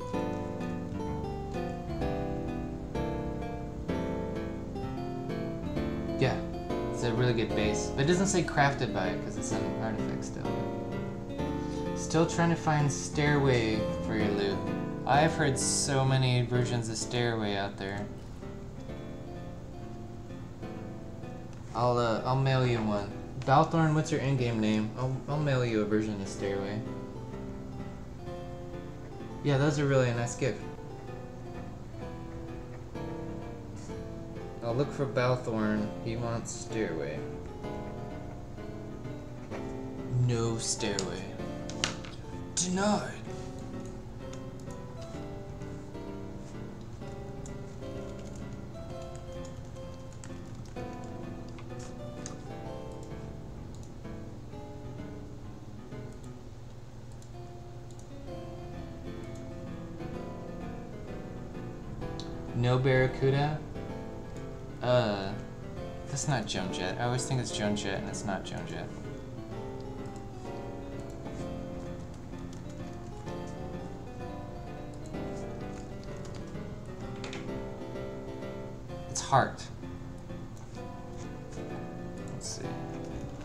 Really good base. But it doesn't say crafted by it because it's an artifact still. Still trying to find Stairway for your loot. I've heard so many versions of Stairway out there. I'll uh, I'll mail you one. Balthorn, what's your in-game name? I'll I'll mail you a version of Stairway. Yeah, those are really a nice gift. Look for Balthorn. He wants stairway. No stairway. Denied. No Barracuda? Not Joan Jett. I always think it's Joan Jett, and it's not Joan Jett. It's Heart. Let's see.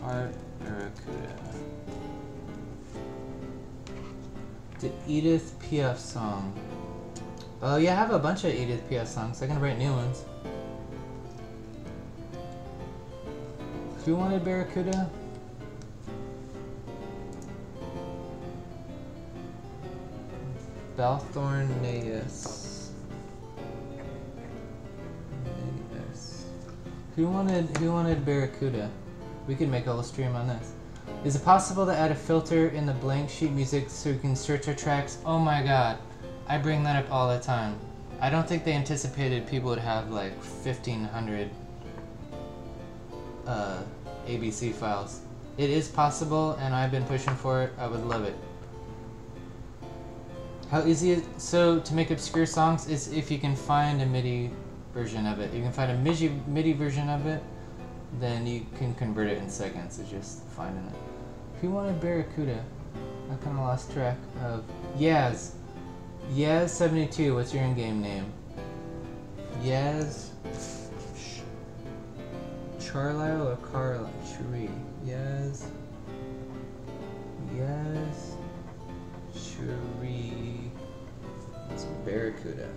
Heart Barracuda. The Edith Piaf song. Oh yeah, I have a bunch of Edith Piaf songs. I can write new ones. Who wanted Barracuda? Balthorn Naeus. Who wanted who wanted Barracuda? We could make a whole stream on this. Is it possible to add a filter in the blank sheet music so we can search our tracks? Oh my god. I bring that up all the time. I don't think they anticipated people would have like 1500 uh, ABC files. It is possible, and I've been pushing for it. I would love it. How easy is so to make obscure songs is if you can find a MIDI version of it. You can find a MIDI MIDI version of it, then you can convert it in seconds. It's just finding it. If you wanted Barracuda, I kind of lost track of Yaz. Yaz72. What's your in-game name? Yaz. Charlisle or Carlisle? Tree. Yes. Yes. Tree. It's Barracuda.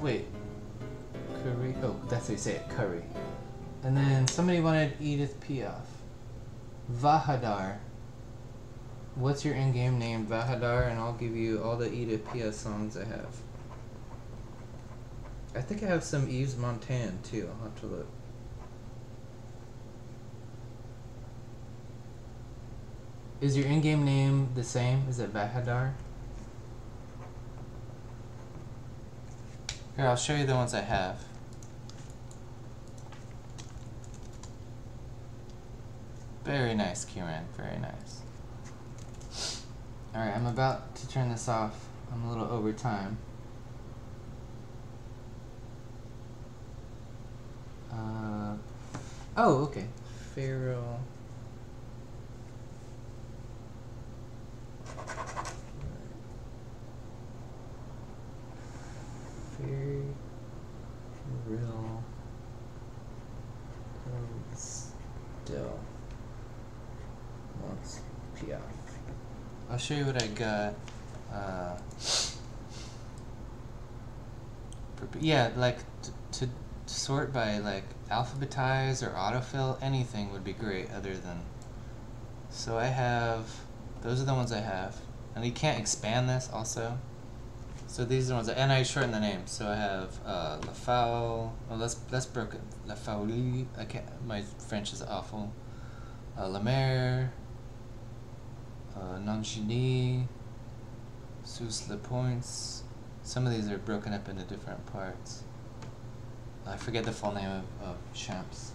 Wait. Curry. Oh, that's how you say it. Curry. And then somebody wanted Edith Piaf. Vahadar. What's your in-game name, Vahadar, and I'll give you all the Edith Piaf songs I have. I think I have some Yves Montand too. I'll have to look. Is your in-game name the same? Is it Vahadar? Here, I'll show you the ones I have. Very nice, Kieran. Very nice. Alright, I'm about to turn this off. I'm a little over time. Uh, oh, okay. Pharaoh. Very real. Still wants Piaf. I'll show you what I got. Uh, yeah, like to sort by like alphabetize or autofill, anything would be great other than. So I have, those are the ones I have. And you can't expand this also. So these are the ones, and I shorten the name. So I have uh, La Foule, well that's, that's broken. La Foule, I can't, my French is awful. Uh, Mer, uh, Nangini, Sous Le Points. Some of these are broken up into different parts. I forget the full name of, of Champs.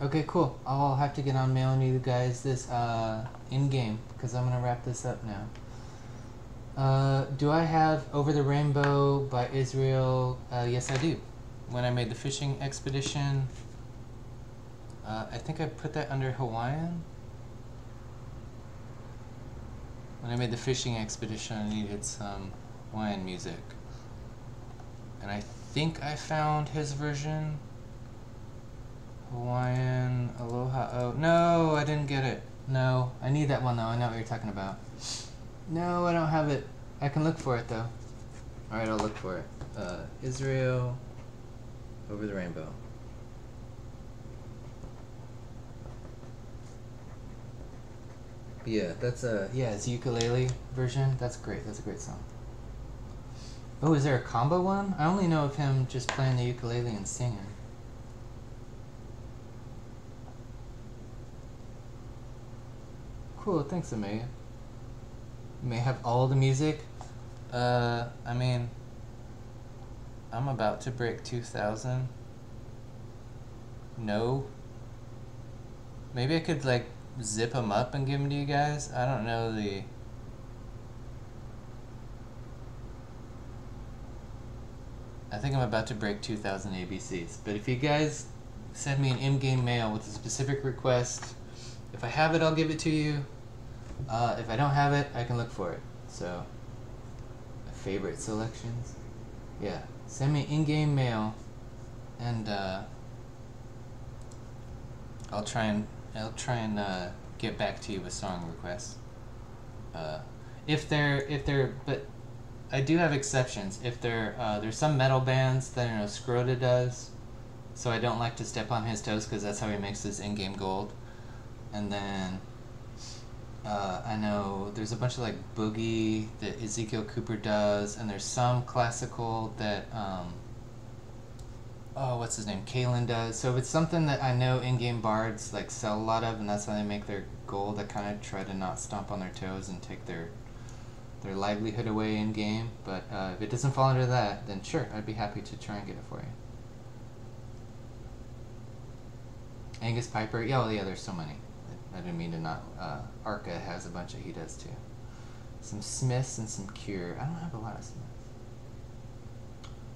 Okay, cool. I'll have to get on mailing you guys this uh, in-game because I'm going to wrap this up now. Uh, do I have Over the Rainbow by Israel? Uh, yes, I do. When I made the fishing expedition, uh, I think I put that under Hawaiian. When I made the fishing expedition, I needed some Hawaiian music. And I think I found his version. Hawaiian Aloha. Oh, no, I didn't get it. No, I need that one though. I know what you're talking about. No, I don't have it. I can look for it though. Alright, I'll look for it. Uh, Israel over the rainbow. Yeah, that's a yeah, it's a ukulele version. That's great. That's a great song. Oh, is there a combo one? I only know of him just playing the ukulele and singing. Cool, thanks, Amaya. You may have all the music. Uh, I mean, I'm about to break 2,000. No. Maybe I could, like, zip them up and give them to you guys. I don't know the... I think I'm about to break 2,000 ABCs. But if you guys send me an in-game mail with a specific request, if I have it, I'll give it to you. Uh, if I don't have it, I can look for it. So, favorite selections? Yeah, send me in-game mail, and uh, I'll try and I'll try and uh, get back to you with song requests. Uh, if they're if they're but I do have exceptions. If there uh, there's some metal bands that I know Scrota does, so I don't like to step on his toes because that's how he makes his in-game gold. And then uh, I know there's a bunch of like boogie that Ezekiel Cooper does, and there's some classical that um, oh what's his name Kalen does. So if it's something that I know in-game bards like sell a lot of, and that's how they make their gold, I kind of try to not stomp on their toes and take their their livelihood away in game. But uh, if it doesn't fall under that, then sure, I'd be happy to try and get it for you. Angus Piper, yeah, well, yeah, there's so many. I didn't mean to not. Uh, Arca has a bunch of he does too. Some Smiths and some Cure. I don't have a lot of Smiths.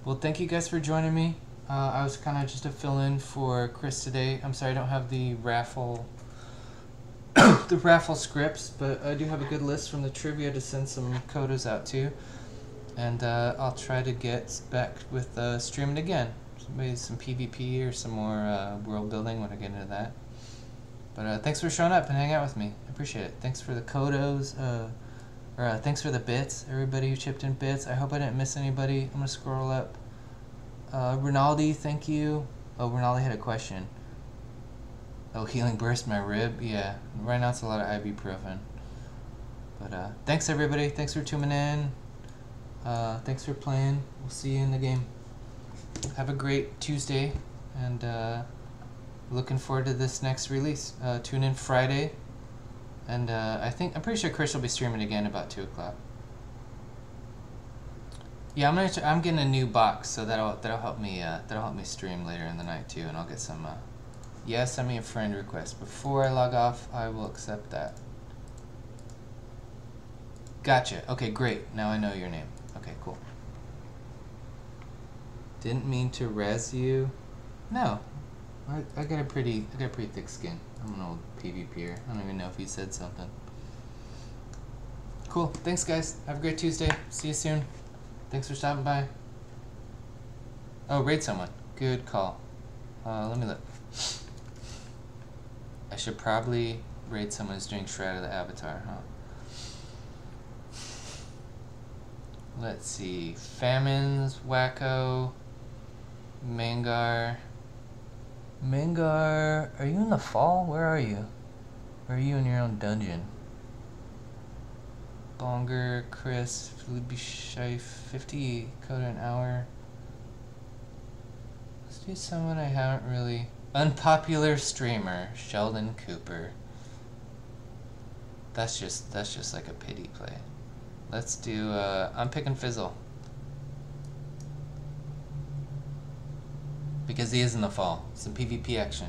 Well, thank you guys for joining me. Uh, I was kind of just a fill-in for Chris today. I'm sorry I don't have the raffle the raffle scripts, but I do have a good list from the trivia to send some codas out to. And uh, I'll try to get back with uh, streaming again. Maybe some PvP or some more uh, world building when I get into that. But uh, thanks for showing up and hanging out with me. I appreciate it. Thanks for the kodos. Uh, or uh, thanks for the bits, everybody who chipped in bits. I hope I didn't miss anybody. I'm going to scroll up. Uh, Rinaldi, thank you. Oh, Rinaldi had a question. Oh, healing burst my rib. Yeah, right now it's a lot of ibuprofen. But uh, thanks everybody. Thanks for tuning in. Uh, thanks for playing. We'll see you in the game. Have a great Tuesday, and uh, looking forward to this next release. Uh, tune in Friday, and uh, I think I'm pretty sure Chris will be streaming again about two o'clock. Yeah, I'm gonna. I'm getting a new box, so that'll that'll help me. Uh, that'll help me stream later in the night too, and I'll get some. Uh, yeah, send me a friend request before I log off. I will accept that. Gotcha. Okay, great. Now I know your name. Okay, cool. Didn't mean to res you. No, I, I got a pretty I got a pretty thick skin. I'm an old PvPer. I don't even know if you said something. Cool. Thanks, guys. Have a great Tuesday. See you soon. Thanks for stopping by. Oh, raid someone. Good call. Uh, let me look. I should probably raid someone who's doing Shroud of the Avatar, huh? Let's see. Famines, Wacko, Mangar. Mangar, are you in the fall? Where are you? Or are you in your own dungeon? Bonger, Chris, Fluby 50 code an hour. Let's do someone I haven't really. Unpopular streamer, Sheldon Cooper. That's just that's just like a pity play. Let's do uh I'm picking Fizzle. Because he is in the fall. Some PvP action.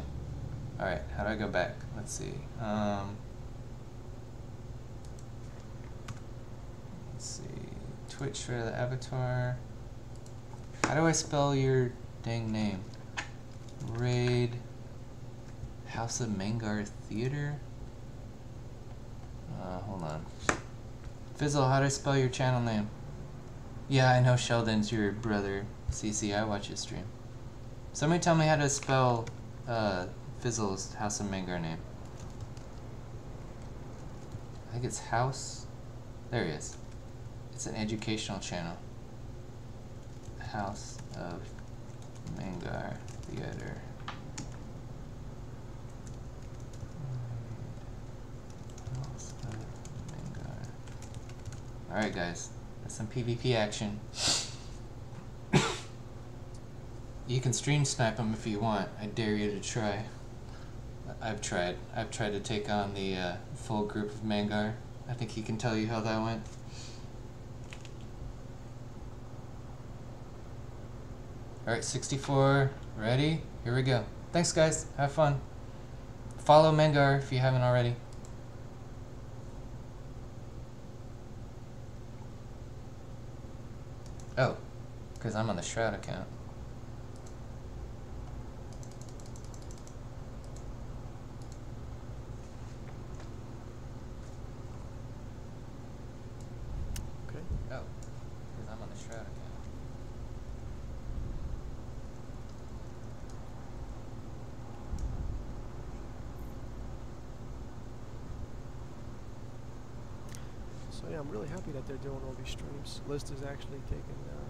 Alright, how do I go back? Let's see. Um Let's see. Twitch for the avatar. How do I spell your dang name? Raid. House of Mangar Theater? Uh, hold on. Fizzle, how do I spell your channel name? Yeah, I know Sheldon's your brother. CC, I watch his stream. Somebody tell me how to spell uh, Fizzle's House of Mangar name. I think it's House. There he is. It's an educational channel. House of Mangar Theater. House of Mangar. Alright guys, that's some PvP action. you can stream snipe him if you want. I dare you to try. I've tried. I've tried to take on the uh, full group of Mangar. I think he can tell you how that went. Alright, 64. Ready? Here we go. Thanks, guys. Have fun. Follow Mangar if you haven't already. Oh, because I'm on the Shroud account. Okay. Oh, because I'm on the Shroud account. So yeah, I'm really happy that they're doing all these streams. List is actually taking uh,